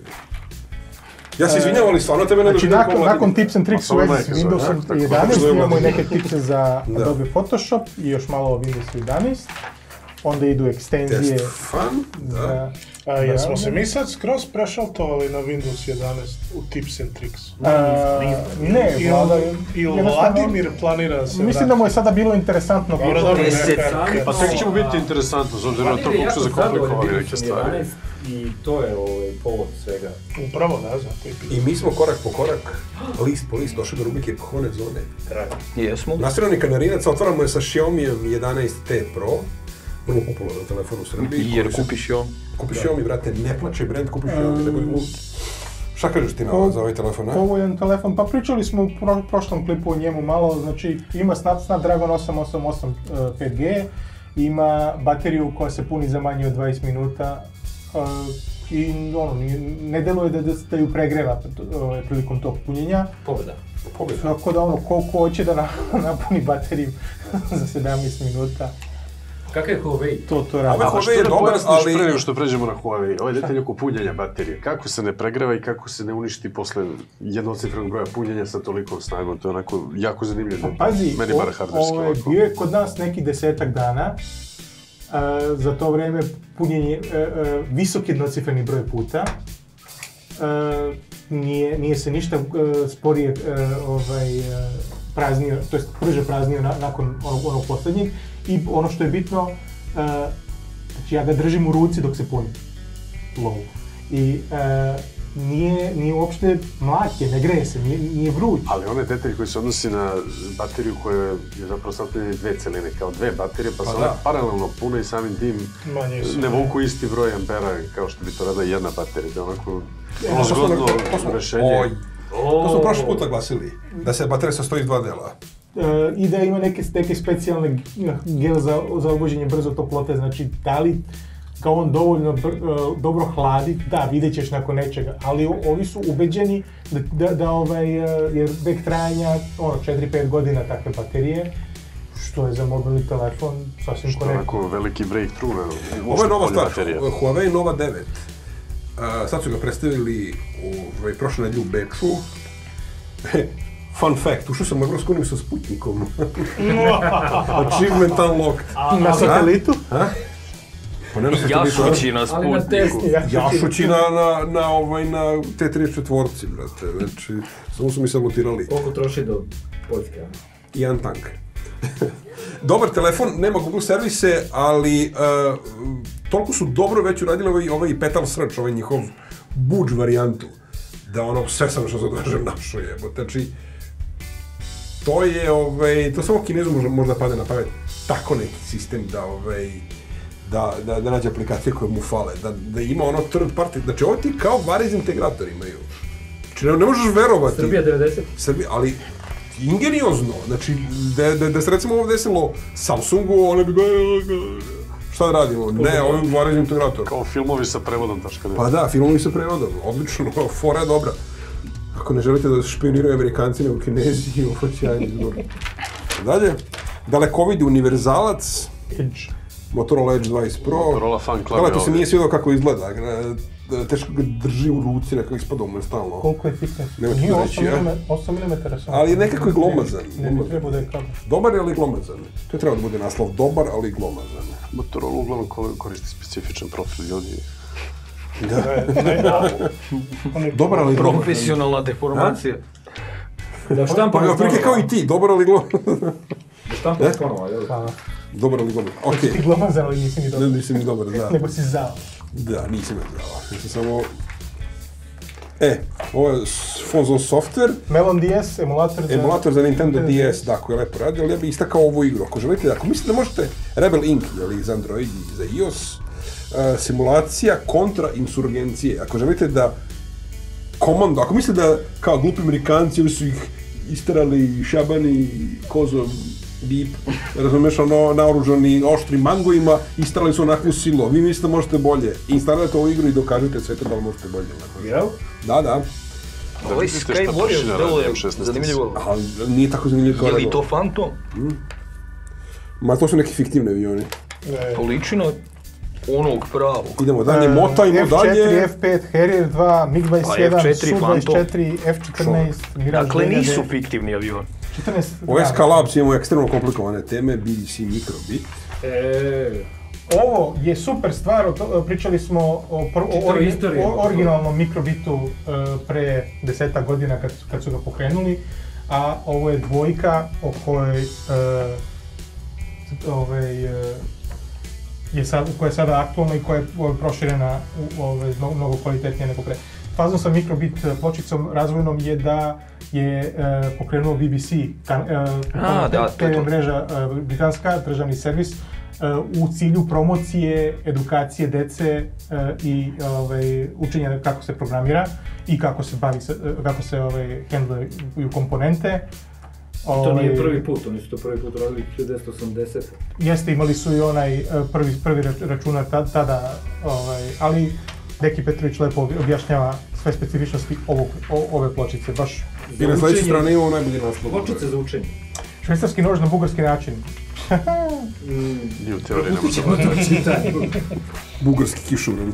Speaker 1: Ja se izvinjavam, ali stvarno tebe ne
Speaker 4: Znači,
Speaker 1: doživljam kao
Speaker 4: nakon, nakon tips and tricks u vezi s Windowsom
Speaker 5: tako, tako.
Speaker 4: 11,
Speaker 1: Tako
Speaker 4: imamo i neke tipse za. Adobe Photoshop i još malo o Windows 11. Onda idu ekstenzije
Speaker 1: Test fun, da.
Speaker 6: A, jesmo se mi sad skroz prešaltovali na Windows 11 u Tips and Tricks?
Speaker 4: A, ne, Vlada, jednostavno-
Speaker 6: Vladimir planira se
Speaker 4: Mislim da mu je sada bilo interesantno.
Speaker 6: Dobro, dobro,
Speaker 5: Pa tek će mu biti interesantno, s obzirom na to koliko su zakomplikovali neke stvari.
Speaker 2: I to je ovaj povod svega.
Speaker 6: Upravo, da, zato i.
Speaker 1: I mi smo korak po korak, list po list, došli do rubrike Pahone zone.
Speaker 3: Jesmo.
Speaker 1: Nasirani kanarinac otvaramo je sa Xiaomi 11T Pro, vrlo popularan telefon u Srbiji.
Speaker 3: Jer kupiš i on.
Speaker 1: Kupiš Xiaomi, brate, ne plaće brand, kupiš Xiaomi, nego je glup. Šta kažeš ti na ovo, za ovaj telefon, a?
Speaker 4: Povoljan telefon, pa pričali smo u pro- prošlom klipu o njemu malo, znači ima Snap, Snapdragon 888 uh, 5G, ima bateriju koja se puni za manje od 20 minuta uh, i ono, ne deluje da, da, da ju pregreva uh, prilikom tog punjenja,
Speaker 2: Pobjeda.
Speaker 1: Pobjeda.
Speaker 4: tako da ono, ko, ko hoće da na, napuni bateriju za 17 minuta,
Speaker 2: Kakav je Huawei?
Speaker 4: to to radi.
Speaker 1: Ove
Speaker 5: A
Speaker 1: Huawei je dobar, ali-
Speaker 5: pre nego što pređemo na Huawei? Ovaj detalj oko punjenja baterije. Kako se ne pregreva i kako se ne uništi posle jednocifrenog broja punjenja sa tolikom snagom? To je onako jako zanimljivo.
Speaker 4: Pazi,
Speaker 5: Meni bar hardverski ovako.
Speaker 4: bio je kod nas neki desetak dana, A, za to vreme punjenje e, e, visok jednocifreni broj puta. E, nije, nije se ništa sporije ovaj, praznio, to jest brže praznio na- nakon onog, onog posljednjeg. I ono što je bitno, e, znači ja ga držim u ruci dok se puni low. I e, nije, nije uopšte mlak je, ne greje se, nije, nije vruć.
Speaker 5: Ali onaj detalj koji se odnosi na bateriju koja je zapravo sastavljena dve celine, kao dve baterije, pa,
Speaker 1: Pa
Speaker 5: se one paralelno pune i samim tim
Speaker 6: su.
Speaker 5: ne vuku isti broj ampera kao što bi to radila jedna baterija, da onako
Speaker 1: smo-
Speaker 5: zgodno rešenje.
Speaker 1: To smo prošli put naglasili, da se baterija sastoji iz dva dela.
Speaker 4: E, i da ima neke, neke specijalne g- gel za, za uvođenje brzo toplote, znači da li ga on dovoljno br- e, dobro hladi, da, vidjet ćeš nakon nečega, ali ovi su ubeđeni da, da, da ovaj, e, jer vek trajanja, ono, 4-5 godina takve baterije, što je za mobilni telefon sasvim
Speaker 5: Što je
Speaker 4: korektno.
Speaker 5: onako veliki breakthrough
Speaker 1: Ovo je nova stvar,
Speaker 5: baterija.
Speaker 1: Huawei Nova 9. A, sad su ga predstavili u ovaj, prošle nedelju u Beču. Fun fact, ušao sam u Evropsku uniju sa Sputnikom. Achievement unlocked.
Speaker 4: Na satelitu?
Speaker 1: A? Pa ne na satelitu?
Speaker 3: Jašući na
Speaker 2: na
Speaker 3: sputniku.
Speaker 2: testu.
Speaker 1: Jašući na, na, na, ovaj, na T-34-ci, brate. Znači, samo su mi sabotirali.
Speaker 2: Koliko troši do Poljske? a?
Speaker 1: Jedan tank. Dobar telefon, nema Google servise, ali uh, toliko su dobro već uradili ovaj, ovaj Petal Search, ovaj njihov budž varijantu, da ono sve sam što se našo je. Znači, to je, ovaj, to samo Kinezu možda, možda pade na pamet, tako neki sistem da, ovaj, da, da, da nađe aplikacije koje mu fale, da, da ima ono third party, znači ovo ti kao Varis integrator imaju. Znači ne, ne možeš verovati.
Speaker 2: Srbija 90?
Speaker 1: Srbija, ali ingeniozno, znači, da, da, da se recimo ovo desilo Samsungu, one bi šta da radimo? Ne, ovo je Varis integrator.
Speaker 5: Kao filmovi sa prevodom taška
Speaker 1: Pa da, filmovi sa prevodom, odlično, fora je dobra. Ako ne želite da špioniraju Amerikanci nego Kinezi, ovo će ja izgovor. Dalje, dalekovidi univerzalac,
Speaker 4: Edge.
Speaker 1: Motorola Edge 20 Pro.
Speaker 5: Motorola Fan Club
Speaker 1: to se nije svidjelo kako izgleda, teško ga drži u ruci, nekako ispada mu je stalno.
Speaker 4: Koliko je Nije
Speaker 1: to
Speaker 4: 8
Speaker 1: reći, ja.
Speaker 4: mm, 8 mm samo.
Speaker 1: Ali nekako je glomazan.
Speaker 4: Ne, ne treba da je kako.
Speaker 1: Dobar je, ali glomazan. To je trebao da bude naslov dobar, ali glomazan.
Speaker 5: Motorola uglavnom ko- koristi specifičan profil ljudi.
Speaker 6: Ne, ne, a, on je
Speaker 1: Dobar, ali.
Speaker 3: Profesionalna deformacija.
Speaker 2: Da štampa
Speaker 1: Pa otprilike kao i ti, dobar ali glomazan.
Speaker 2: Da štampa ponovo, jel?
Speaker 4: Pa,
Speaker 1: dobar ali glomazan. Okej.
Speaker 4: ti glomazan, ali nisi ni
Speaker 1: Ne,
Speaker 4: dobro.
Speaker 1: nisam ni dobar, da.
Speaker 4: Nego si zao.
Speaker 1: Da, nisam. Ja sam samo... E, ovo je Fonzon Software,
Speaker 4: Melon DS, emulator za...
Speaker 1: emulator za Nintendo DS, da, koji je lepo radio, ali ja bih istakao ovu igru. Ako želite, ako mislite da možete, Rebel Inc, jeli, za Android i za iOS, uh, simulacija kontra insurgencije. Ako želite da komando, ako mislite da kao glupi Amerikanci, ovi su ih isterali šabani, kozom, bip, razumeš, ono, naoružani oštrim mangojima, isterali su onakvu silu. Vi mislite da možete bolje. Instalirajte ovu igru i dokažite svetu da li možete bolje.
Speaker 2: Jel?
Speaker 1: Da, da.
Speaker 3: Ovaj
Speaker 5: vidite šta
Speaker 3: Sky
Speaker 5: prši
Speaker 3: Warrior
Speaker 5: na
Speaker 3: deluje
Speaker 5: Radium 16.
Speaker 3: zanimljivo.
Speaker 1: Ali nije tako zanimljivo kao
Speaker 3: Je li to Phantom?
Speaker 1: Ma to su neki fiktivni avioni.
Speaker 6: ne,
Speaker 3: Pa liči na onog pravog.
Speaker 1: Idemo dalje, motajmo
Speaker 4: F4,
Speaker 1: dalje.
Speaker 4: F5, Harrier 2, MiG-27,
Speaker 3: Pa F4,
Speaker 4: Su-24, F14, Mirage
Speaker 3: Dakle,
Speaker 4: 2000,
Speaker 3: nisu fiktivni avioni.
Speaker 4: 14,
Speaker 1: U SK Labs imamo ekstremno komplikovane teme, BBC Microbit.
Speaker 2: E,
Speaker 4: Ovo je super stvar, o pričali smo o, o, o originalnom mikrobitu e, pre deseta godina kad, su- kad su ga pokrenuli, a ovo je dvojka o kojoj e, ovaj, e, je sad, koja je sada aktualna i koja je ovaj, proširena u, ovaj, mnogo, kvalitetnije nego pre. Fazom sa mikrobit e, pločicom razvojnom je da je e, pokrenuo BBC, kan, e,
Speaker 3: A, da, to je to.
Speaker 4: mreža e, britanska, državni servis, u cilju promocije, edukacije dece i ovaj, učenja kako se programira i kako se bavi, kako se ovaj, handluju komponente.
Speaker 2: To nije
Speaker 4: Ovaj,
Speaker 2: prvi put, oni su to prvi put radili 1980.
Speaker 4: Jeste, imali su i onaj e, prvi, prvi rač- računar tad- tada, ovaj, ali Deki Petrović lepo obja- objašnjava sve specifičnosti ovog, o- ove pločice, baš
Speaker 1: I na sljedećoj
Speaker 2: učenje-
Speaker 1: strani imamo najbolji naslov.
Speaker 2: Pločice za učenje.
Speaker 4: švicarski nož na bugarski način.
Speaker 5: Nije u teoriji ne
Speaker 2: čitanje.
Speaker 1: Bugarski kišobran.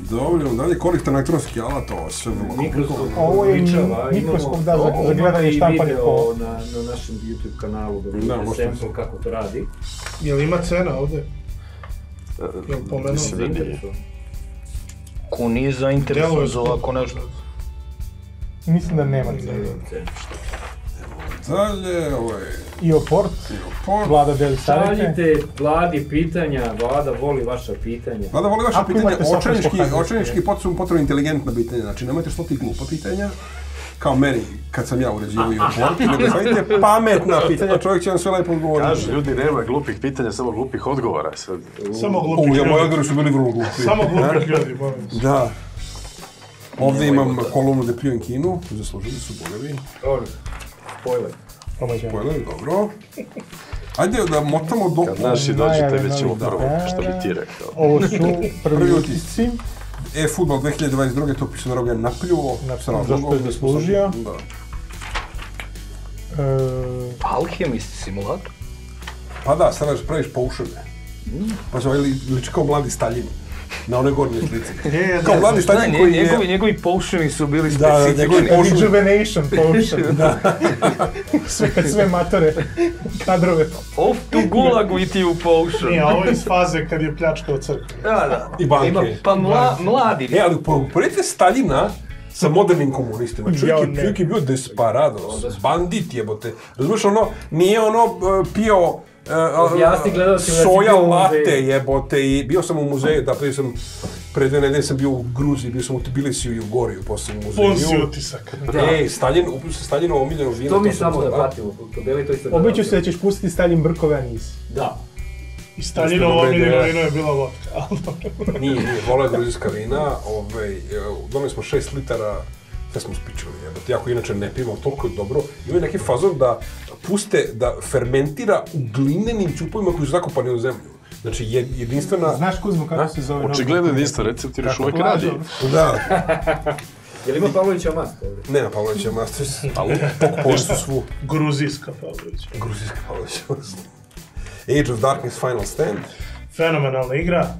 Speaker 1: Dobro, idemo dalje, koristan elektronski alat, ovo sve vrlo
Speaker 2: Mikroskop.
Speaker 4: Ovo je
Speaker 2: pričava,
Speaker 4: mikroskop, da, za- gledanje
Speaker 2: video
Speaker 4: po-
Speaker 2: na, na našem YouTube kanalu da
Speaker 1: Da,
Speaker 2: vidite sample kako to radi.
Speaker 6: Jel ima cena ovde? Jel pomenuo?
Speaker 5: Mislim da nije.
Speaker 3: Ko nije zainteresovan za ovako nešto.
Speaker 4: Mislim da nema
Speaker 1: Dalje, ovaj,
Speaker 4: I o port,
Speaker 1: port.
Speaker 4: vlada deli.
Speaker 2: Šaljite vladi pitanja, vlada voli vaša pitanja.
Speaker 1: Vlada voli vaše
Speaker 4: Ako
Speaker 1: pitanje,
Speaker 4: imate software
Speaker 1: očajnički, očajnički potpuno potrebno inteligentna pitanja, znači nemojte slati glupa pitanja, kao meni kad sam ja uređivao i port, nego stavite pametna pitanja, čovjek će vam sve lepo odgovoriti.
Speaker 5: Kažu, ljudi, nema glupih pitanja, samo glupih odgovora. Sad,
Speaker 6: Samo
Speaker 1: U,
Speaker 6: glupih
Speaker 1: ja, moji
Speaker 6: ljudi.
Speaker 1: odgovori su bili vrlo glupi.
Speaker 6: Samo glupih ljudi, molim.
Speaker 1: Da. Ovdje imam kolumnu da pljujem Kinu, zaslužili su bogovi.
Speaker 2: Dobro, spoiler.
Speaker 1: Pojeli, dobro. Ajde da motamo do...
Speaker 5: kad naši dođete, već ćemo prvo, što bi ti rekao.
Speaker 4: Ovo su
Speaker 1: Prvi utisci. E-futbol 2022. to pisano roga je napljuvo.
Speaker 4: Napljuvo, zašto je zaslužio.
Speaker 1: Da.
Speaker 4: E,
Speaker 3: Alchemist simulator?
Speaker 1: Pa da, sada praviš poušene. Pa se ovaj li- liči kao mladi Staljin. Na onoj gornjoj slici.
Speaker 6: Je,
Speaker 1: Kao
Speaker 6: da,
Speaker 1: mladi koji je...
Speaker 3: njegovi potioni su bili
Speaker 1: Da, da,
Speaker 3: specifični.
Speaker 1: njegovi potion.
Speaker 4: Rejuvenation potion. sve, kad sve matore kadrove.
Speaker 3: Off to gulag with you potion.
Speaker 6: Nije, a ovo je iz faze kad je pljačkao crkvu.
Speaker 3: Da, da.
Speaker 1: I banke.
Speaker 3: Ima, pa mla, mladi.
Speaker 1: E, ali poredite Staljina sa modernim komunistima. Čovjek je, čovjek je bio desperados, bandit jebote. Razumiješ ono, nije ono uh, pio uh,
Speaker 2: Objasni gledalcima da si
Speaker 1: soja latte jebote i bio sam u muzeju, da prije sam pre dve nedelje sam bio u Gruziji, bio sam u Tbilisiju i u Goriju, poslije u muzeju.
Speaker 6: Pun si utisak.
Speaker 1: Ej, Stalin, upio se Staljinovo omiljeno vino.
Speaker 2: To mi
Speaker 1: sam
Speaker 2: samo da
Speaker 1: znao,
Speaker 2: pratimo, podeli to isto.
Speaker 4: Obećao se da ćeš pustiti Stalin brkove, a nisi.
Speaker 2: Da.
Speaker 6: I Staljinovo omiljeno vino je bila vodka. ali dobro.
Speaker 1: Nije, nije, vola je gruzijska vina, ovaj, e, doneli smo 6 litara, sve smo spičali, jebote, jako inače ne pijemo, toliko je dobro. Imaju neki fazon da puste, da fermentira u glinenim čupovima koji su zakopani u zemlju. Znači, jed, jedinstvena...
Speaker 4: Znaš Kuzmo kako se zove?
Speaker 5: Očigledno jedinstvo recept jer još uvijek radi.
Speaker 1: Da,
Speaker 2: Je li ima Pavlovića mask ovdje?
Speaker 1: nema Pavlovića Masters, ali su svu
Speaker 6: Gruzijska Pavlović.
Speaker 1: gruzijska Pavlovića Masters. Age of Darkness Final Stand,
Speaker 6: Fenomenalna igra.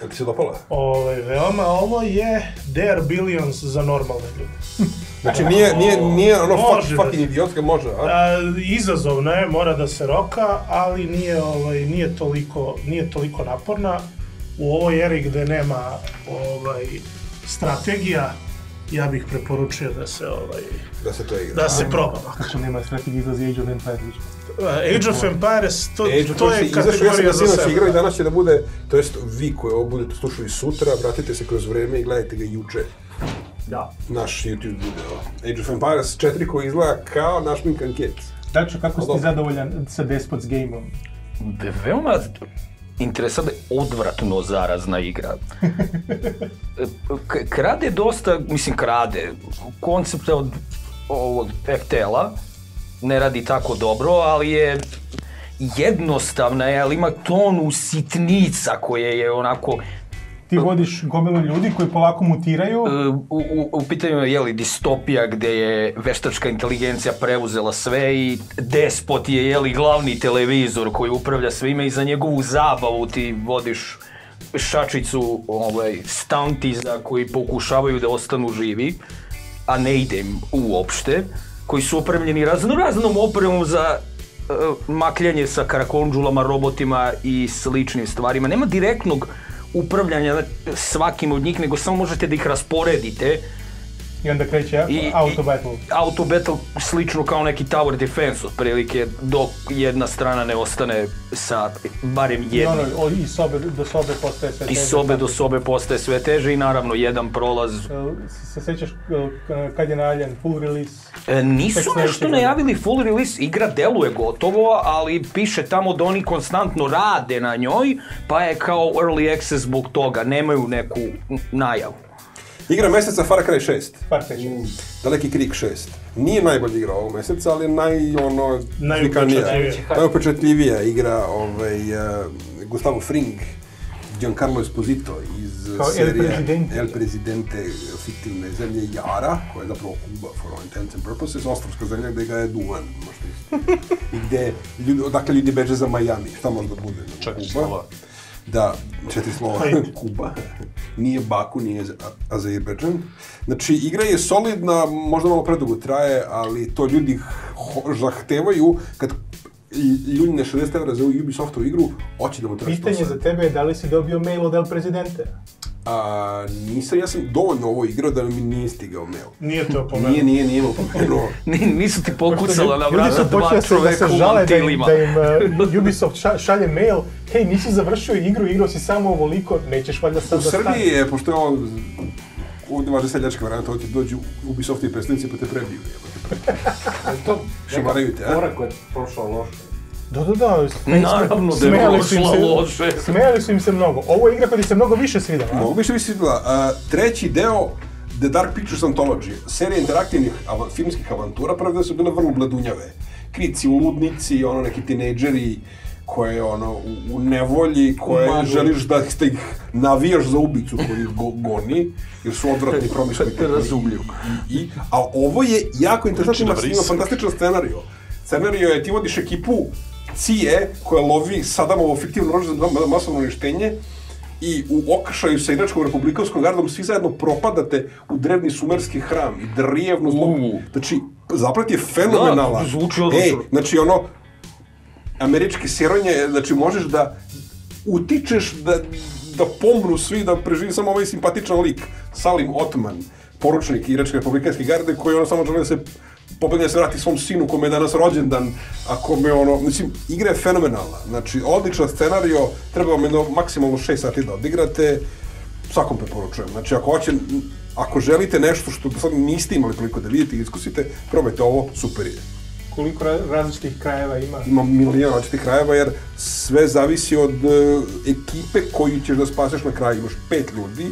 Speaker 1: jel ti se dopala?
Speaker 6: Ovaj, veoma, ovo je Dare Billions za normalne ljude.
Speaker 1: Znači, nije, nije, nije ono
Speaker 6: Može
Speaker 1: fucking idiotska, može, a?
Speaker 6: A, izazovna je, mora da se roka, ali nije, ovaj, nije, toliko, nije toliko naporna. U ovoj eri gde nema ovaj, strategija, ja bih preporučio da se ovaj,
Speaker 1: Da se to igra.
Speaker 6: da se proba.
Speaker 4: Kako nema strategije izlazi Age of Empires.
Speaker 6: Age of Empires, to,
Speaker 1: Age of
Speaker 6: to je
Speaker 1: izašao, ja sam
Speaker 6: kategorija
Speaker 1: ga
Speaker 6: za
Speaker 1: sinoć
Speaker 6: sebe.
Speaker 1: igrao i danas će da bude, to jest vi koji ovo budete slušali sutra, vratite se kroz vreme i gledajte ga juče.
Speaker 2: Da.
Speaker 1: Naš YouTube video. Age of Empires 4 koji izgleda kao naš Minkan Kit.
Speaker 4: Dačo, kako si
Speaker 1: dobro.
Speaker 4: ti zadovoljan sa Despots game-om?
Speaker 3: Ve- Veoma interesantna, odvratno zarazna igra. K- krade dosta, mislim krade, koncept od ovog FTL-a ne radi tako dobro, ali je jednostavna je, ali ima tonu sitnica koje je onako
Speaker 4: Ti vodiš gomilu ljudi koji polako mutiraju.
Speaker 3: E, u, u, u pitanju je jeli distopija gdje je veštačka inteligencija preuzela sve i despot je jeli glavni televizor koji upravlja svime i za njegovu zabavu ti vodiš šačicu ovaj, stantiza koji pokušavaju da ostanu živi, a ne ide im uopšte, koji su opremljeni razno raznom opremom za e, makljanje sa karakondžulama, robotima i sličnim stvarima. Nema direktnog upravljanja svakim od njih, nego samo možete da ih rasporedite.
Speaker 4: I onda kreće
Speaker 3: I-
Speaker 4: auto
Speaker 3: i-
Speaker 4: battle.
Speaker 3: Auto battle slično kao neki tower defense otprilike, dok jedna strana ne ostane sa barem
Speaker 4: I ono,
Speaker 3: jednim.
Speaker 4: o, i sobe do sobe postaje sve
Speaker 3: I
Speaker 4: teže.
Speaker 3: sobe do sobe postaje sve teže i naravno jedan prolaz.
Speaker 4: E, Se sećaš e, kad je najavljen full release?
Speaker 3: E, nisu nešto najavili full release, igra deluje gotovo, ali piše tamo da oni konstantno rade na njoj, pa je kao early access zbog toga, nemaju neku najavu.
Speaker 1: Igra meseca Far Cry 6.
Speaker 4: Par teče.
Speaker 1: Daleki Krik 6. Nije najbolja igra ovog meseca, ali je naj, ono.
Speaker 6: Najupečatljivija.
Speaker 1: Igra ovaj, uh, Gustavo Fring, Giancarlo Esposito iz
Speaker 4: Kao El
Speaker 1: serije
Speaker 4: Presidente.
Speaker 1: El Presidente fiktivne zemlje Jara, koja je zapravo Kuba for all intents and purposes, ostrovska zemlja gde ga je Duvan, možda isto. I gde, ljudi, odakle ljudi beže za Miami, šta može da bude?
Speaker 5: Četiri
Speaker 1: Kuba. Da, četiri slova,
Speaker 6: Hajde.
Speaker 1: Kuba. Nije Baku, nije Azerbejdžan. Znači, igra je solidna, možda malo predugo traje, ali to ljudi zahtevaju kad i Juljine 60 evra za Ubisoftovu igru, hoće da mu traži
Speaker 4: Pitanje za tebe je da li si dobio mail od El Presidente?
Speaker 1: A, nisam, ja sam dovoljno ovo igrao da mi nije stigao mail.
Speaker 6: Nije te opomenuo.
Speaker 1: Nije, nije, nije me opomenuo.
Speaker 3: Ni- Nisu ti pokucala na
Speaker 4: Ljudi
Speaker 3: vrata
Speaker 4: su
Speaker 3: dva
Speaker 4: počeli
Speaker 3: čoveka
Speaker 4: se
Speaker 3: u
Speaker 4: žale da im, da im uh, Ubisoft ša- šalje mail, hej, nisi završio igru, igrao si samo ovoliko, nećeš valjda sad
Speaker 1: U
Speaker 4: da
Speaker 1: Srbiji je, pošto je ovo ovdje važe seljačka varijanta, ovdje dođu Ubisoftovi predstavnici pa te prebiju.
Speaker 2: Ali to
Speaker 1: Šimaraju te, a?
Speaker 2: fora koja je prošla loše.
Speaker 4: Da, da, da.
Speaker 3: Naravno da je prošla
Speaker 4: se-
Speaker 3: loše.
Speaker 4: Smejali su im se mnogo. Ovo je igra koja ti se mnogo više svidala.
Speaker 1: bi što mi se svidjela. A, treći deo The Dark Pictures Anthology, serija interaktivnih filmskih avantura, prve su bile vrlo bledunjave. Krici, uludnici, ono, neki tinejdžeri koje ono, u, u nevolji, koje
Speaker 4: Mažu.
Speaker 1: želiš da ste ih navijaš za ubicu koji ih go, goni, jer su odvratni promišljati.
Speaker 3: Razumljivo.
Speaker 1: I, i, a ovo je jako interesantno, ima,
Speaker 5: Znači,
Speaker 1: ima fantastičan scenariju. Scenario je, ti vodiš ekipu CIA koja lovi Sadamovo fiktivno oružje za masovno uništenje i u okršaju sa Iračkom republikanskom gardom svi zajedno propadate u drevni sumerski hram i drevno zlo. Znači, zaplet je fenomenalan.
Speaker 3: Da, zvuči odlično.
Speaker 1: Ej, znači ono, američki sironje, znači možeš da utičeš da, da pomru svi, da preživi samo ovaj simpatičan lik, Salim Otman, poručnik Iračke republikanske garde, koji ono samo želi da se pobegne se vrati svom sinu kome je danas rođendan, a kome ono, mislim, igra je fenomenalna, znači odličan scenario, treba vam jedno maksimalno 6 sati da odigrate, svakom preporučujem, znači ako hoće, ako želite nešto što do sad niste imali priliku da vidite i iskusite, probajte ovo, super je
Speaker 4: Koliko ra- različitih krajeva ima.
Speaker 1: ima milion različitih krajeva jer sve zavisi od e, ekipe koju ćeš da spaseš na kraju. Imaš pet ljudi,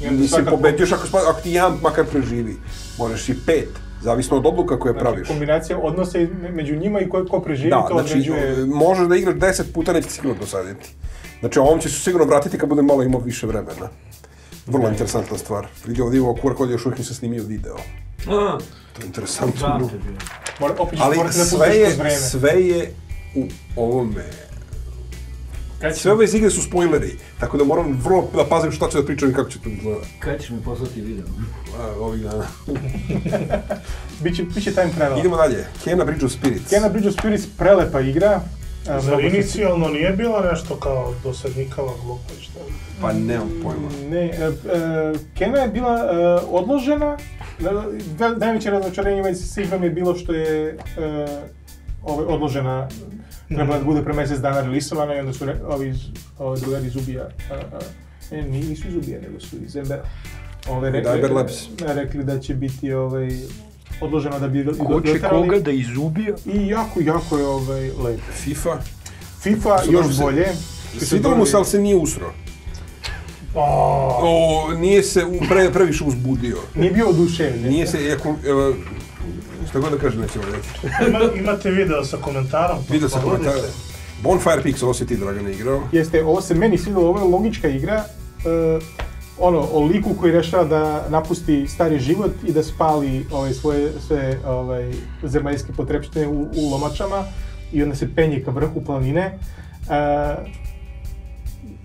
Speaker 1: mislim
Speaker 4: svaka
Speaker 1: pobediš ako, ako ti jedan makar preživi. Možeš i pet, zavisno od odluka koje
Speaker 4: Znači,
Speaker 1: praviš.
Speaker 4: kombinacija odnosa među njima i ko, ko preživi,
Speaker 1: Da,
Speaker 4: to
Speaker 1: znači,
Speaker 4: određuje...
Speaker 1: možeš da igraš 10 puta, neće ti sigurno dosaditi. Znači, ovom će se sigurno vratiti kad bude malo imao više vremena. Vrlo interesantna stvar. Vidio ovdje ovo QR kod još uvijek nisam snimio video.
Speaker 2: A,
Speaker 1: To je interesantno.
Speaker 2: da.
Speaker 4: Mora, opet
Speaker 1: Ali sve je, sve je u ovome
Speaker 2: Kad ćeš,
Speaker 1: Sve ove igre su spoileri, tako da moram vrlo da pazim šta ću da pričam i kako će to izgleda
Speaker 2: kad ćeš mi poslati video?
Speaker 1: a, ovih dana.
Speaker 4: Biće, biće time travel.
Speaker 1: Idemo dalje. Kena Bridge of Spirits.
Speaker 4: Kena Bridge of Spirits prelepa igra. A,
Speaker 6: Zar
Speaker 4: mnogo se-
Speaker 6: inicijalno nije bilo nešto kao dosadnikava glupa i šta?
Speaker 1: Pa nemam pojma.
Speaker 4: Ne, e, e, Kena je bila e, odložena. Vel- Najveće razočarenje s igrom je bilo što je e, ovaj, odložena, trebala da bude pre mjesec dana relisovana i onda su re, ovi, iz- ovi drugari iz Ubija, ne, nisu iz Ubija, nego su iz Embera. Ove,
Speaker 1: Labs.
Speaker 4: rekli da će biti ovaj, odloženo da bi do-
Speaker 3: Ko će
Speaker 4: doterali.
Speaker 3: koga da izubija?
Speaker 4: I jako, jako je ovaj, lep.
Speaker 1: FIFA.
Speaker 4: FIFA
Speaker 1: Sad
Speaker 4: još
Speaker 1: se-
Speaker 4: bolje.
Speaker 1: Svidalo mu se, ali se nije usro. O, nije se u pre, previše uzbudio.
Speaker 4: Nije bio oduševljen.
Speaker 1: Nije se, iako, evo, šta god da kažem, nećemo reći.
Speaker 6: Ima, imate video sa komentarom? pa
Speaker 1: Vidio sam
Speaker 6: pogledajte.
Speaker 1: komentar. Bonfire Pix, ovo si ti, Dragane, igrao.
Speaker 4: Jeste, ovo se meni svidjelo, ovo je logička igra. e, ono, o liku koji rešava da napusti stari život i da spali ovaj, svoje sve ovaj, zemaljske potrepštine u, u lomačama i onda se penje ka vrhu planine. E,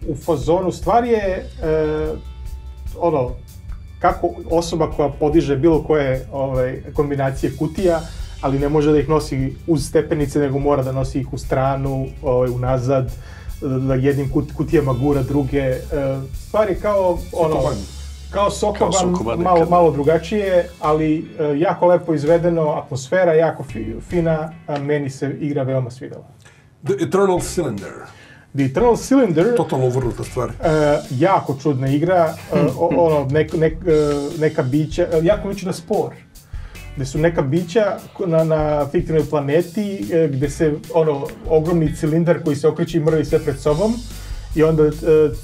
Speaker 4: u fazonu stvar je e, ono, kako osoba koja podiže bilo koje ovaj, kombinacije kutija, ali ne može da ih nosi uz stepenice, nego mora da nosi ih u stranu, ovaj, unazad, da jednim kut, kutijama gura druge. E, stvar je kao ono,
Speaker 1: Sokoban.
Speaker 4: kao Sokoban,
Speaker 5: Kao Sokoban
Speaker 4: malo, malo drugačije, ali e, jako lepo izvedeno, atmosfera jako fi- fina, a meni se igra veoma svidela.
Speaker 1: The Eternal Cylinder.
Speaker 4: The Eternal Cylinder,
Speaker 1: Totalno uvrnuta stvar.
Speaker 4: E, jako čudna igra, o- ono, nek, nek, e, neka bića, jako liči na spor. Gde su neka bića na, na fiktivnoj planeti, e, gde se, ono, ogromni cilindar koji se okreće i mrvi sve pred sobom, i onda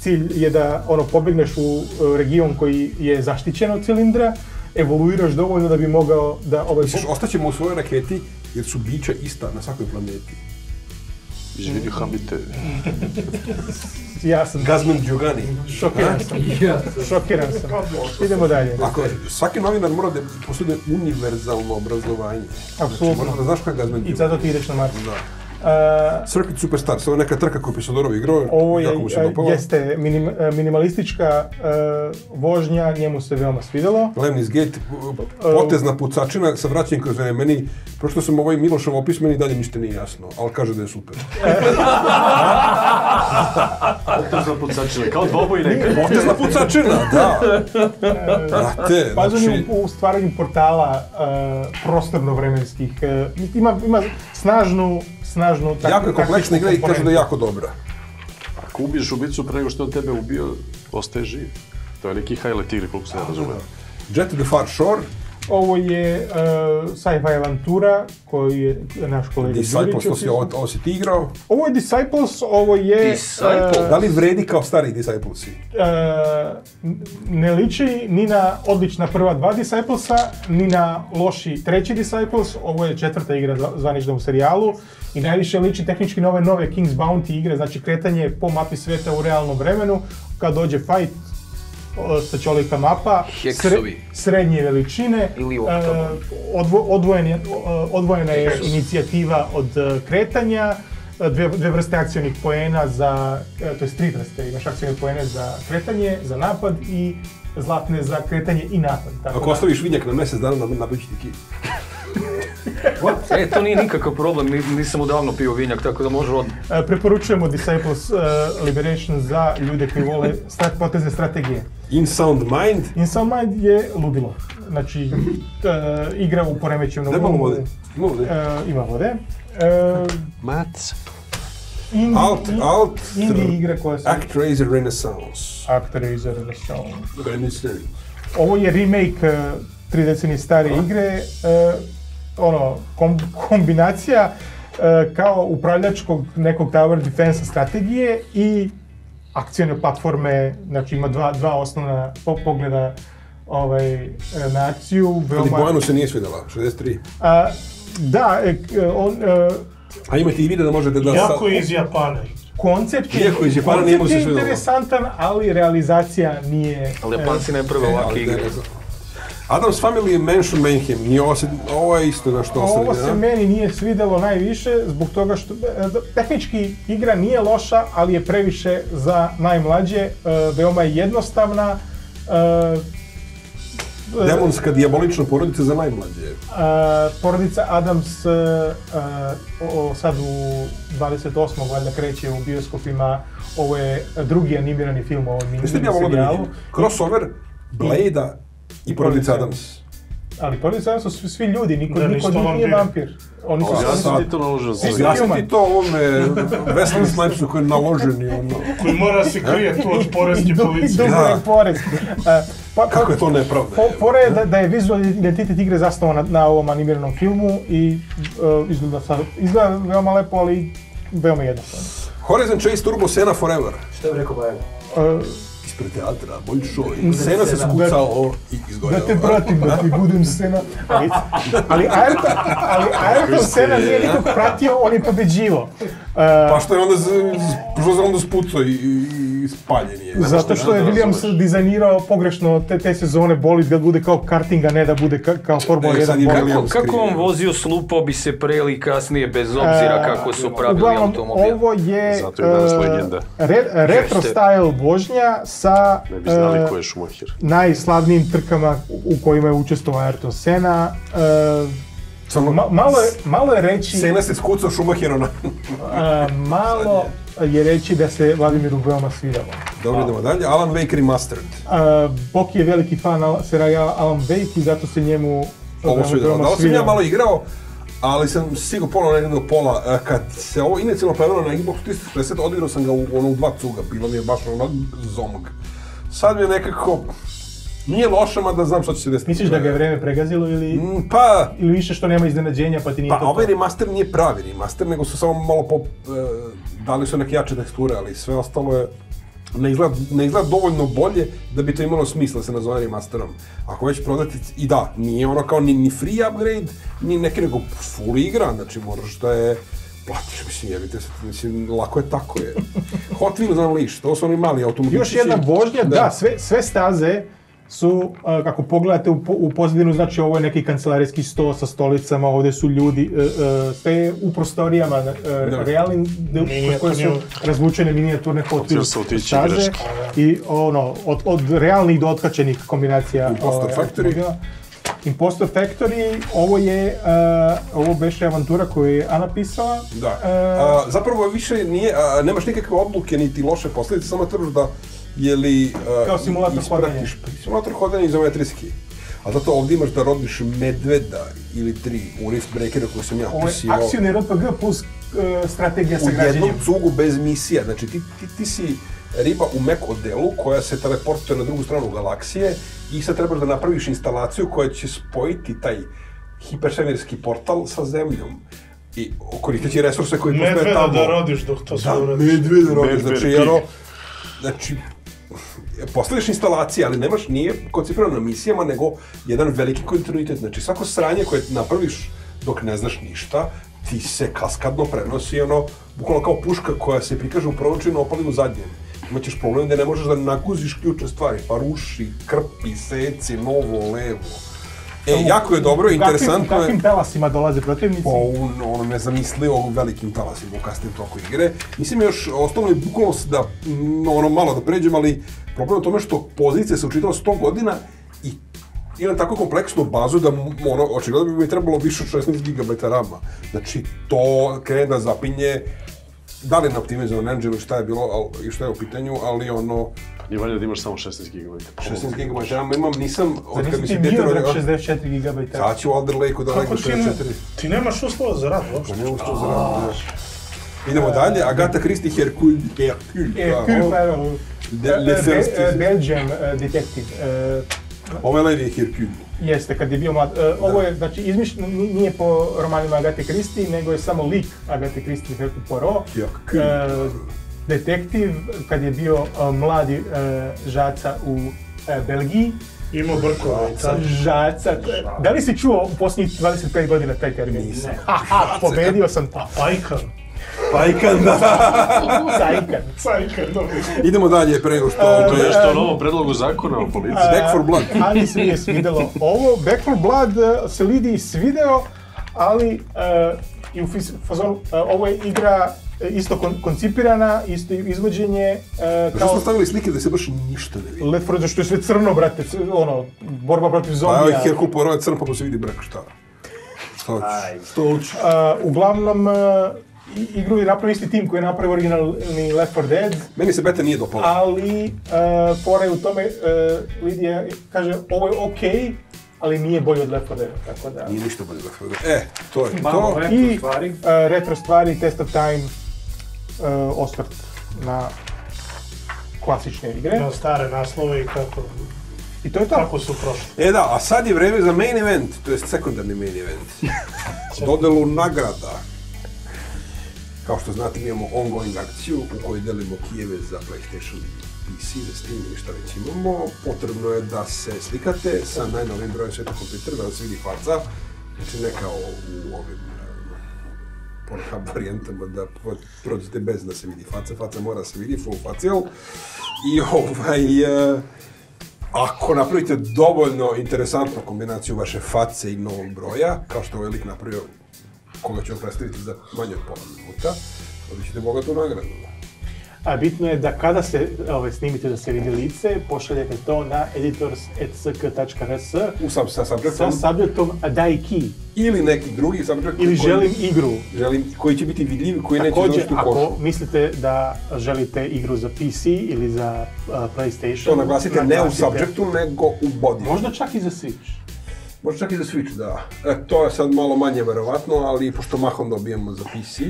Speaker 4: cilj je da, ono, pobegneš u region koji je zaštićen od cilindra, evoluiraš dovoljno da bi mogao da ovaj...
Speaker 1: Misliš, ostaćemo u svojoj raketi, jer su bića ista na svakoj planeti.
Speaker 4: Живи хамбите.
Speaker 1: Јас сум.
Speaker 4: Газмен Ѓугани.
Speaker 2: Шокиран
Speaker 4: сам. Шокиран сам. Идемо
Speaker 1: дале. Ако сваки новинар мора да посуди универзално
Speaker 4: образование.
Speaker 1: Значи, Апсолутно. Мора да знаш кој Газмен
Speaker 4: Ѓугани.
Speaker 1: И
Speaker 4: затоа ти идеш на Марс.
Speaker 1: Да.
Speaker 4: E,
Speaker 1: Circuit Superstars, ovo je neka trka koju Pisodorov igrao,
Speaker 4: Ovo je,
Speaker 1: jako mu se dopalo.
Speaker 4: jeste minim- e, minimalistička e, vožnja, njemu se veoma svidjelo.
Speaker 1: Lemnis Gate, potezna pucačina sa vraćanjem kroz vreme. Meni, prošto sam ovaj Milošov opis, meni dalje ništa nije jasno, ali kaže da je super.
Speaker 5: Potezna pucačina, kao dvoboj neka.
Speaker 1: Potezna pucačina, da. Brate, znači,
Speaker 4: u, u stvaranju portala prostorno-vremenskih. ima, ima snažnu, snažnu... tak-
Speaker 1: jako je kompleksna igra i kaže da je jako dobra.
Speaker 5: Ako ubiješ ubicu pre nego što je tebe ubio, ostaje živ. To je neki highlight igre, koliko se ja razumijem.
Speaker 1: Jet to the Far Shore,
Speaker 4: Ovo je e, sci-fi avantura koji je naš kolega
Speaker 1: Disciples,
Speaker 4: Đurić
Speaker 1: to si, ovo, ovo si ti igrao.
Speaker 4: Ovo je Disciples, ovo je...
Speaker 3: Disciples?
Speaker 4: e,
Speaker 1: Da li vredi kao stari Disciplesi?
Speaker 4: e, ne liči ni na odlična prva dva Disciplesa, ni na loši treći Disciples. Ovo je četvrta igra zva- zvanična u serijalu i najviše liči tehnički na ove nove King's Bounty igre, znači kretanje po mapi sveta u realnom vremenu. Kad dođe fight, o, stačolika mapa,
Speaker 3: Heksovi.
Speaker 4: srednje veličine,
Speaker 3: Ili
Speaker 4: e, odvo- odvojen odvojena je inicijativa od e, kretanja, e, dve, dve vrste akcionih poena za, e, to je tri vrste, imaš akcijne poene za kretanje, za napad i zlatne za kretanje i napad. Tako
Speaker 1: Ako
Speaker 4: da-
Speaker 1: ostaviš vinjak na mjesec dana, nabići ti kit.
Speaker 3: E, to nije nikakav problem, ni- nisam odavno pio vinjak, tako da može od...
Speaker 4: E, preporučujemo Disciples e, Liberation za ljude koji vole strat, potezne strategije.
Speaker 1: In Sound Mind,
Speaker 4: Insound Mind je ludilo. Znači, e, igra u poremećenom umu,
Speaker 1: vode. Ima vode.
Speaker 4: ima vode.
Speaker 5: Mac.
Speaker 4: indie,
Speaker 1: Alt, alt,
Speaker 4: indie igre koja se...
Speaker 1: Actraiser Renaissance.
Speaker 4: Actraiser Renaissance.
Speaker 1: Renaissance.
Speaker 4: Ovo je remake tri decenije stare igre, ono, kom- kombinacija e, kao upravljačkog nekog tower defense strategije i akcijne platforme, znači ima dva, dva osnovna po- pogleda ovaj, e, na akciju.
Speaker 1: Ali Bojanu se nije svidjela, 63.
Speaker 4: A, da, e, on, e,
Speaker 1: A imate i video da možete da...
Speaker 6: Jako
Speaker 1: sa-
Speaker 6: je iz Japana.
Speaker 4: koncept je,
Speaker 1: Iako iz Japana nije mu
Speaker 4: koncept
Speaker 1: se
Speaker 4: je
Speaker 1: svidjelo.
Speaker 4: interesantan, ali realizacija nije...
Speaker 3: Ali Japanci ne prve ovakve igre.
Speaker 1: Adams Family je Mansion Mayhem, nije ovo, se, ovo je isto na što
Speaker 4: Ovo
Speaker 1: se
Speaker 4: meni nije svidjelo najviše zbog toga što e, da- tehnički igra nije loša, ali je previše za najmlađe, e, veoma je jednostavna. e, e,
Speaker 1: Demonska dijabolična porodica za najmlađe.
Speaker 4: e, porodica Adams e, e, o- sad u 28. valjda kreće u bioskopima. Ovo je drugi animirani film o ovom
Speaker 1: da
Speaker 4: serijalu.
Speaker 1: Crossover, Blade-a i porodica Adams.
Speaker 4: Ali porodica Adams su svi, ljudi, niko, niko od njih nije vampir. Oni su
Speaker 5: ti to naložen za
Speaker 1: sam ti to ovome Wesley Snipesu koji je naložen i ono...
Speaker 6: Koji mora se krije tu od poreske
Speaker 4: Idu-
Speaker 6: policije.
Speaker 4: na porez. E, pa- pa-
Speaker 1: Kako je to nepravda?
Speaker 4: Fo- Fora je da, da je vizualni identitet igre zasnovan na, na ovom animiranom filmu i uh, izgleda, sad, izgleda veoma lepo, ali veoma jednostavno.
Speaker 1: Horizon Chase Turbo Sena Forever.
Speaker 2: Što je rekao Bajan?
Speaker 4: Uh,
Speaker 1: Ispred teatra, Bolšoj. Sena se skucao i
Speaker 4: da
Speaker 1: izgojao.
Speaker 4: te pratim, da ti budem scena. Ali, ali Ayrton, ali Ayrton scena nije nikog pratio, on je pobeđivo. Uh,
Speaker 1: Pa što je onda, što se onda spucao i spaljen je.
Speaker 4: zato što je Williams dizajnirao pogrešno te, te sezone bolid da bude kao karting, a ne da bude ka, kao Formula
Speaker 1: E, sad
Speaker 4: 1
Speaker 1: je
Speaker 4: bolid.
Speaker 1: Williams
Speaker 3: Kako on vozio slupao bi se preli kasnije bez obzira
Speaker 4: E,
Speaker 3: kako su pravili
Speaker 4: Uglavnom,
Speaker 3: automobil.
Speaker 4: ovo je
Speaker 5: Zato je danas
Speaker 4: e,
Speaker 5: legenda.
Speaker 4: re- retro style vožnja sa
Speaker 5: Ne bi znali
Speaker 4: e,
Speaker 5: ko je Schumacher.
Speaker 4: najslavnijim trkama u kojima je učestvovao Ayrton Senna. E,
Speaker 1: Samo,
Speaker 4: ma- malo, je, malo je reći,
Speaker 1: Sena se skucao Schumachera na...
Speaker 4: e, malo je reći da se Vladimiru veoma svidalo.
Speaker 1: Dobro, idemo dalje. Alan Wake Remastered.
Speaker 4: Boki je veliki fan serijala Alan Wake i zato se njemu
Speaker 1: Ovo
Speaker 4: veoma
Speaker 1: Da, ovo sam ja
Speaker 4: svidalo.
Speaker 1: malo igrao, ali sam sigurno pola negdje do pola. Kad se ovo inicijalno pojavilo na Xbox 360, odigrao sam ga u ono u dva cuga, bilo mi je baš ono zomog. Sad mi je nekako, nije loše, mada znam što će se desiti.
Speaker 4: Misliš da ga je vreme pregazilo ili,
Speaker 1: Mm, Pa,
Speaker 4: ili više što nema iznenađenja pa ti nije
Speaker 1: Pa
Speaker 4: to
Speaker 1: ovaj
Speaker 4: to?
Speaker 1: remaster nije pravi remaster, nego su samo malo pop, e, dali su neke jače teksture, ali sve ostalo je ne izgleda, ne izgleda dovoljno bolje da bi to imalo smisla da se nazove remasterom. Ako već prodati, i da, nije ono kao ni, ni free upgrade, ni neki nego full igra, znači moraš da je platiš, mislim, jebite se, mislim, lako je tako je. Hot Wheels Unleashed, to su oni mali automobili.
Speaker 4: Još jedna vožnja, da, sve, sve staze su, a, kako pogledate u, po- u pozadinu, znači ovo je neki kancelarijski sto sa stolicama, ovdje su ljudi, e, e, sve je u prostorijama, e, realnim, koje su razvučene minijaturne Hot
Speaker 5: Hotel
Speaker 4: Wheels
Speaker 5: se otići
Speaker 4: staze
Speaker 5: greška.
Speaker 4: i ono, od, od realnih do otkačenih kombinacija.
Speaker 1: Impostor
Speaker 4: ovaj,
Speaker 1: Factory.
Speaker 4: Impostor Factory, ovo je, e, ovo beše avantura koju je Ana pisala.
Speaker 1: Da.
Speaker 4: E,
Speaker 1: A, zapravo više nije, a, nemaš nikakve odluke niti loše posljedice, samo trebaš da je li... a,
Speaker 4: Kao simulator
Speaker 1: ispratiš- Simulator hodanja izometriski. A zato ovdje imaš da rodiš medveda ili tri u Rift Breakeru koji sam ja
Speaker 4: ovo je akcijni RPG plus e, strategija sa
Speaker 1: u jednom
Speaker 4: građenjem.
Speaker 1: cugu bez misija. Znači ti, ti, ti si riba u Mac odelu koja se teleportuje na drugu stranu galaksije i sad trebaš da napraviš instalaciju koja će spojiti taj hipersvemirski portal sa zemljom. I koristeći resurse koji postoje
Speaker 6: Medveda
Speaker 1: tamo.
Speaker 6: da rodiš dok to sve
Speaker 1: Da,
Speaker 6: uradiš.
Speaker 1: medveda rodiš,
Speaker 5: Medved
Speaker 1: znači, ono, znači, postaviš instalacije, ali nemaš, nije koncipirano na misijama, nego jedan veliki kontinuitet. Znači, svako sranje koje napraviš dok ne znaš ništa, ti se kaskadno prenosi, ono, bukvalno kao puška koja se prikaže u prvom činu, opali u zadnjem. Imaćeš problem da ne možeš da naguziš ključne stvari, pa ruši, krpi, seci, novo, levo. E, jako je dobro,
Speaker 4: U kakvim-
Speaker 1: interesantno
Speaker 4: U
Speaker 1: je...
Speaker 4: kakvim talasima dolaze protivnici?
Speaker 1: Po ono, ono nezamislivo velikim talasima u kasnijem toku igre. Nisam još ostalo je bukvalno da, ono malo da pređem, ali problem je u tome što pozicija se učitava 100 godina i imam tako kompleksnu bazu da ono, očigledno bi mi trebalo više od 16 GB rama. Znači, to krene da zapinje da li je na optimizovan engine ili šta je bilo i šta je u pitanju, ali ono,
Speaker 5: Nije valjda da imaš samo 16 GB.
Speaker 1: 16 GB rama imam, nisam,
Speaker 4: Zar
Speaker 1: kad
Speaker 4: nisi
Speaker 1: mi
Speaker 4: ti bio od 64 GB?
Speaker 1: sad ću u Alder Lake-u da
Speaker 6: ne,
Speaker 1: 64.
Speaker 6: ti nemaš uslova za rad uopšte.
Speaker 1: Pa ne ušto za rad. Idemo dalje, Agatha Christie Hercule, Hercule,
Speaker 4: Pa
Speaker 1: De- Le First
Speaker 4: Be-
Speaker 1: is-
Speaker 4: Belgium e, Detective.
Speaker 1: Ovaj je Hercule.
Speaker 4: Jeste, kad je bio mlad. E, Ovo je, znači, izmišljeno, ni- nije po romanima Agate Christie, nego je samo lik Agate Christie Hercule Poirot.
Speaker 1: Hercule.
Speaker 4: E, detektiv, kad je bio e, mladi žaca u Belgiji.
Speaker 6: Imao brkova i tad.
Speaker 4: Žaca, da li si čuo u posljednjih 25 godina taj termin?
Speaker 1: Nisam.
Speaker 4: Haha, pobedio sam to.
Speaker 6: Pajkan.
Speaker 1: Pajkan, da.
Speaker 4: Cajkan.
Speaker 6: Dobro.
Speaker 1: Idemo dalje, pre nego što...
Speaker 5: To je što u novom predlogu zakona o policiji.
Speaker 1: Back for Blood.
Speaker 4: Ali se nije svidelo ovo. Back for Blood eh, se Lidi svideo, ali eh, i u fazonu, eh, ovo je igra isto kon- koncipirana, isto izvođenje, eh,
Speaker 1: Zašto smo
Speaker 4: kao
Speaker 1: stavili slike da se baš ništa ne vidi?
Speaker 4: Left 4 Dead, što je sve crno, brate, c- ono, borba protiv
Speaker 1: Pa
Speaker 4: zombija.
Speaker 1: Hercule Poirot je crn, pa mu se vidi brak, šta? Šta hoćeš? Što hoćeš?
Speaker 4: Eh, uglavnom, i- igru je napravio isti tim koji je napravio originalni Left 4 Dead,
Speaker 1: Meni se beta nije dopala.
Speaker 4: ali uh, fora je u tome, uh, Lidija kaže ovo je okej, ali nije bolje od Left 4 Dead, tako da...
Speaker 1: Nije ništa bolje Left 4 Dead. E, to je
Speaker 2: Malo
Speaker 1: to.
Speaker 2: retro
Speaker 4: I
Speaker 2: stvari.
Speaker 4: uh, retro stvari, Test of Time, uh, osvrt na klasične igre.
Speaker 6: Na stare naslove i kako,
Speaker 4: I to je to.
Speaker 6: kako su prošli.
Speaker 1: E da, a sad je vreme za main event, to jest sekundarni main event. Dodelu nagrada. Kao što znate, imamo ongoing akciju u kojoj delimo kijeve za PlayStation PC, za Steam ili šta već imamo. Potrebno je da se slikate sa najnovim brojem sveta kompjutera, da se vidi faca. Znači ne kao u ovim eh, Pornhub varijantama da prođete bez da se vidi faca, faca mora se vidi, full facial. I ovaj, eh, ako napravite dovoljno interesantnu kombinaciju vaše face i novog broja, kao što je ovaj lik napravio, koga ću vam predstaviti za manje od pola minuta, dobit ćete bogatu nagradu.
Speaker 4: A bitno je da kada se ovaj, snimite da se vidi lice, pošaljete to na editors.sk.rs
Speaker 1: U sam sa
Speaker 4: sa
Speaker 1: subjectom
Speaker 4: subjektom daj key
Speaker 1: ili neki drugi subject
Speaker 4: ili
Speaker 1: koji,
Speaker 4: želim igru.
Speaker 1: želim, koji će biti vidljiv, koji neće
Speaker 4: Također,
Speaker 1: završiti u
Speaker 4: ako
Speaker 1: košu.
Speaker 4: mislite da želite igru za PC ili za uh, PlayStation,
Speaker 1: To naglasite ne u
Speaker 4: naglasite-
Speaker 1: subjectu, nego u body.
Speaker 4: Možda čak i za Switch.
Speaker 1: Možda čak i za Switch, da. E, to je sad malo manje verovatno, ali pošto mahom dobijemo za PC,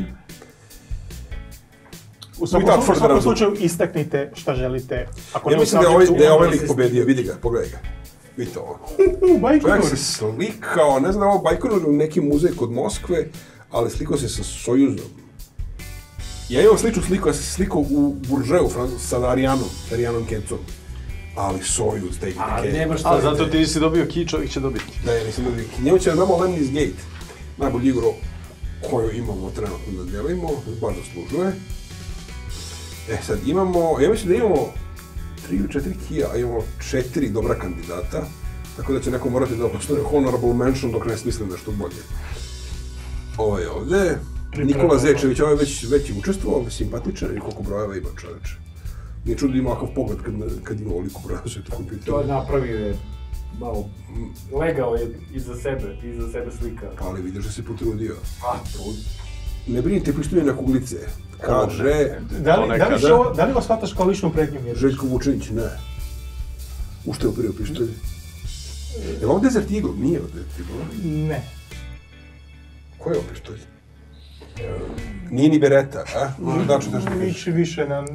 Speaker 4: U svakom, u slučaju istaknite šta želite. Ako
Speaker 1: ja mislim da je ovaj, da je ovaj lik pobedio, vidi ga, pogledaj ga. Vidite ovo. Čovjek se slikao, ne znam ovo Bajkonur u neki muzej kod Moskve, ali slikao se sa Sojuzom. Ja imam sličnu sliku, ja sam se slikao u Buržeu sa Arijanom, sa Arijanom Kecom. Ali Sojuz, take the
Speaker 2: Ali
Speaker 1: cake.
Speaker 2: nema šta
Speaker 5: A
Speaker 2: da
Speaker 5: zato ti nisi dobio ki, čovjek će dobiti.
Speaker 1: Da, ja nisam dobio. Njemu će damo Lemnis Gate, najbolju igru koju imamo trenutno da delimo, baš zaslužuje. E sad imamo, ja mislim da imamo tri ili četiri Kia, a imamo četiri dobra kandidata, tako da će neko morati da postane honorable mention dok ne smislim nešto bolje. Ovo je ovde, Nikola Zečević, ovaj je već, već učestvovao, simpatičan i koliko brojeva ima čoveče. Nije čudo da ima ovakav pogled kad, kad ima sve to kompjuter.
Speaker 2: To je napravio je malo, legao je iza sebe, iza sebe slika.
Speaker 1: Ali vidiš da se potrudio.
Speaker 2: A, trud.
Speaker 1: Ne brinite, pištolje na kuglice. Kaže
Speaker 4: Da li, da, li, ovo- da li vas shvataš kao ličnu pretnju Mirko?
Speaker 1: Željko Vučinić, ne. U što je upirio pištolj? Je li ovo Desert Eagle? Nije ovo Desert Eagle.
Speaker 4: Ne.
Speaker 1: Ko je ovo pištolj? Nije ni Beretta, a? Može da više.
Speaker 4: Liči više na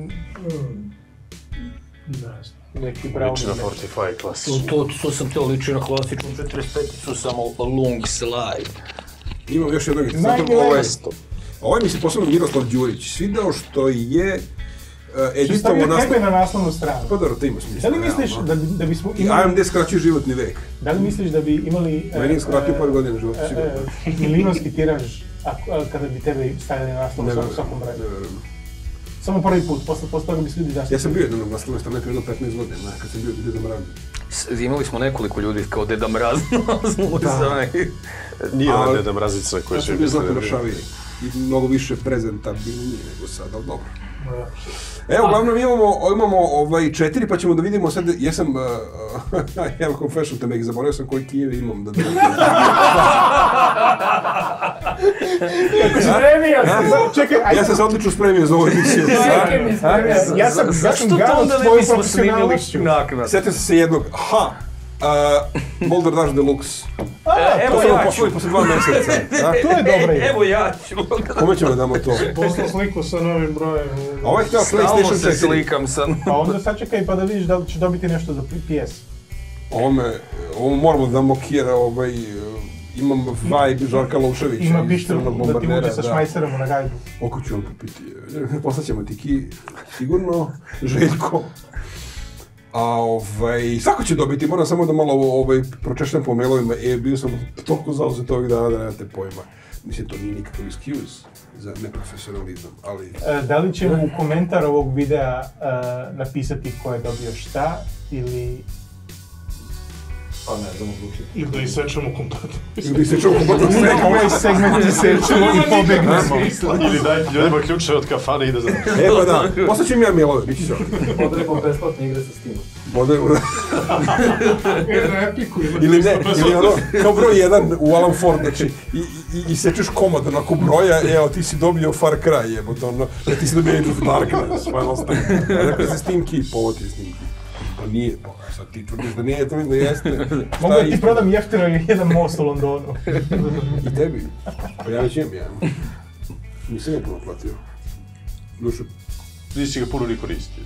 Speaker 6: Ne znam.
Speaker 4: neki brown.
Speaker 5: Liči na
Speaker 4: ili-
Speaker 5: 45
Speaker 3: To,
Speaker 5: klasično.
Speaker 3: to, to sam teo liči na klasičnu 45-icu, samo long slide.
Speaker 1: Imam još jednog interesantnog.
Speaker 4: eleven.
Speaker 1: Ovo je, ovo mi se posebno Miroslav Đurić svidao što je uh,
Speaker 4: Što stavio
Speaker 1: naslov...
Speaker 4: tebe na naslovnu stranu.
Speaker 1: Pa dobro, to ima smisla.
Speaker 4: Da li misliš
Speaker 1: realno.
Speaker 4: da, bi, da bismo
Speaker 1: I
Speaker 4: imali...
Speaker 1: AMD skraćuje životni vek.
Speaker 4: Da li misliš da bi imali... e,
Speaker 1: Meni je skratio
Speaker 4: e,
Speaker 1: par godina života,
Speaker 4: e,
Speaker 1: sigurno.
Speaker 4: Milionski tiraž, ako, a, kada bi tebe stavili na naslovu
Speaker 1: Ne
Speaker 4: svakom,
Speaker 1: ne
Speaker 4: broju. Samo prvi put, posle, posle toga bi se ljudi zaštitili.
Speaker 1: Ja sam bio jednom na naslovnoj strani prije jedno 15 godina, kad sam bio Deda Mraz.
Speaker 3: Imali smo nekoliko ljudi kao Deda Mraz na.
Speaker 5: Nije ona Deda Mrazica koja
Speaker 1: Ja
Speaker 5: će
Speaker 1: sam bio znatno mršaviji i mnogo više prezentabilniji nego sad, ali dobro. Evo, uglavnom imamo, imamo ovaj četiri, pa ćemo da vidimo sad, jesam, uh, I have a confession to make, zaboravio sam koji Kijeve imam da
Speaker 2: Spremio sam!
Speaker 4: Čekaj, ajde,
Speaker 1: Ja sam se odlično spremio za ovu emisiju.
Speaker 4: Ja sam, ja sam
Speaker 3: Zašto to
Speaker 4: garant
Speaker 3: onda ne
Speaker 4: tvojom
Speaker 3: bismo snimili
Speaker 4: profesionalnošću.
Speaker 1: Sjetio sam se jednog, ha, uh, Boulder Dash Deluxe.
Speaker 3: E,
Speaker 1: To
Speaker 3: Evo
Speaker 1: sam vam
Speaker 3: ja ću.
Speaker 1: posle dva meseca. da?
Speaker 4: To je dobra
Speaker 3: E,
Speaker 4: ideja.
Speaker 3: Evo ja ću.
Speaker 1: Kome ćemo da damo to?
Speaker 6: Poslao sliku sa novim brojem.
Speaker 1: A ovaj je htio
Speaker 3: Stalno
Speaker 1: PlayStation
Speaker 3: se
Speaker 1: 4.
Speaker 3: slikam sam.
Speaker 4: Pa onda sačekaj pa da vidiš da li ćeš dobiti nešto za PS.
Speaker 1: Ovome, ovo moramo da damo Kijera, ovaj, uh, imam vibe Žarka Lovševića.
Speaker 4: Ima
Speaker 1: Crnog
Speaker 4: da ti uđe sa
Speaker 1: da.
Speaker 4: šmajcerom na gajbu.
Speaker 1: Oko ću vam popiti. Poslaćemo ti ki, sigurno, Željko. A ovaj, svako će dobiti, moram samo da malo ovaj, pročešljam po mailovima, e, bio sam toliko zauzet ovih dana da nemate pojma. Mislim, to nije nikakav excuse za neprofesionalizam, ali...
Speaker 4: E, Da li ćemo u komentar ovog videa e, napisati ko je dobio šta ili...
Speaker 2: Pa ne znam odlučiti.
Speaker 6: Ili da isečemo kompletno.
Speaker 1: Ili se čuo kompletno sve,
Speaker 4: Ovaj segment isečemo i pobegnemo.
Speaker 5: Ili daj ljudima ključe od kafane i ide za...
Speaker 1: E pa da, poslaću im ja mailove, bit će sve.
Speaker 2: Odrekao besplatne igre sa Steam.
Speaker 6: Epiku ima
Speaker 1: ili ne, ili ono, kao broj jedan u Alan Ford, znači, i, i, i sečeš komad onako broja, evo, ti si dobio Far Cry, jebote, ono, ne, ti si dobio Age of Darkness, Final Stand. Rekao si Steam Key, pa ovo ti je Steam. Pa nije, pa sad ti tvrdiš da nije, tvrdim da jeste.
Speaker 4: Mogu da ti prodam jeftino jedan most u Londonu.
Speaker 1: I tebi. Pa ja već imam jedan. Nisam ga puno platio. Duše,
Speaker 5: Nisi ga puno ni koristio.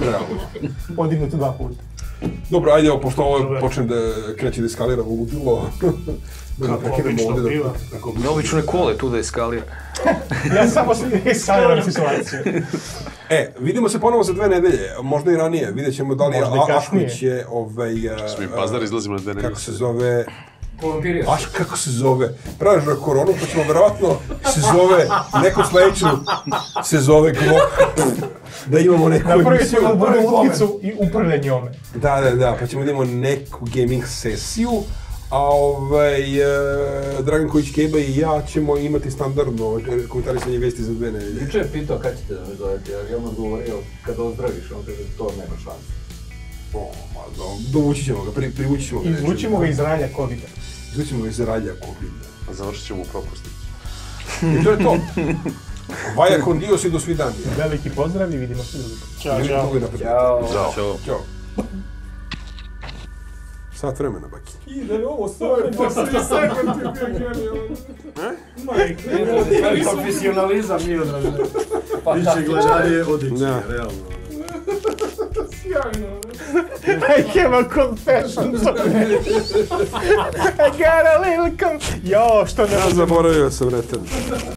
Speaker 1: realno.
Speaker 4: Podignut dva puta.
Speaker 1: Dobro, ajde, evo, pošto ovo počne da kreće da eskalira u ludilo.
Speaker 6: Kako obično biva.
Speaker 1: kako
Speaker 3: Obično je kole tu da eskalira.
Speaker 4: Ja samo eskaliram situaciju.
Speaker 1: E, vidimo se ponovo za dve nedelje, možda i ranije, vidjet ćemo da li je
Speaker 4: Možda i
Speaker 1: A-
Speaker 4: kasnije.
Speaker 1: Ašmić je ovaj... a,
Speaker 5: Smo i
Speaker 1: a,
Speaker 5: pazdar izlazimo na dene.
Speaker 1: Kako se zove...
Speaker 2: Kolumpirio
Speaker 1: Baš kako se zove, praviš na koronu, pa ćemo verovatno se zove, neku sledeću se zove Glock, da imamo neku
Speaker 4: Napravit
Speaker 1: emisiju.
Speaker 4: ćemo prvu lutkicu i uprle njome.
Speaker 1: Da, da, da, pa ćemo da imamo neku gaming sesiju, a ovaj, e, Dragan Kojić Keba i ja ćemo imati standardno komentarisanje vesti za dve nedelje.
Speaker 2: Juče je pitao kad ćete da me zovete, ja on odgovorio kad ozdraviš, on kaže to nema šanse.
Speaker 1: O, ma, do, dovući ćemo ga, pri, privući ćemo ga.
Speaker 4: Izvučimo ga iz ralja covida.
Speaker 1: Izvući ćemo ga iz ralja COVID.
Speaker 5: A završit ćemo u propusnicu.
Speaker 1: I to je to. Vaja con Dios i do svidanja.
Speaker 4: Veliki pozdrav i vidimo se drugi.
Speaker 6: Ćao,
Speaker 1: Ili
Speaker 6: ćao.
Speaker 2: Ćao.
Speaker 5: Ćao.
Speaker 1: Sat vremena, baki.
Speaker 2: Ide ovo sve, segment je bio genijalan. Profesionalizam nije odražen. Pa
Speaker 7: Biće gledanije od
Speaker 1: Da.
Speaker 7: Ikea, realno.
Speaker 4: I have a confession to make. I got a little conf... Jo, što ne
Speaker 1: Ja zaboravio sam, reten.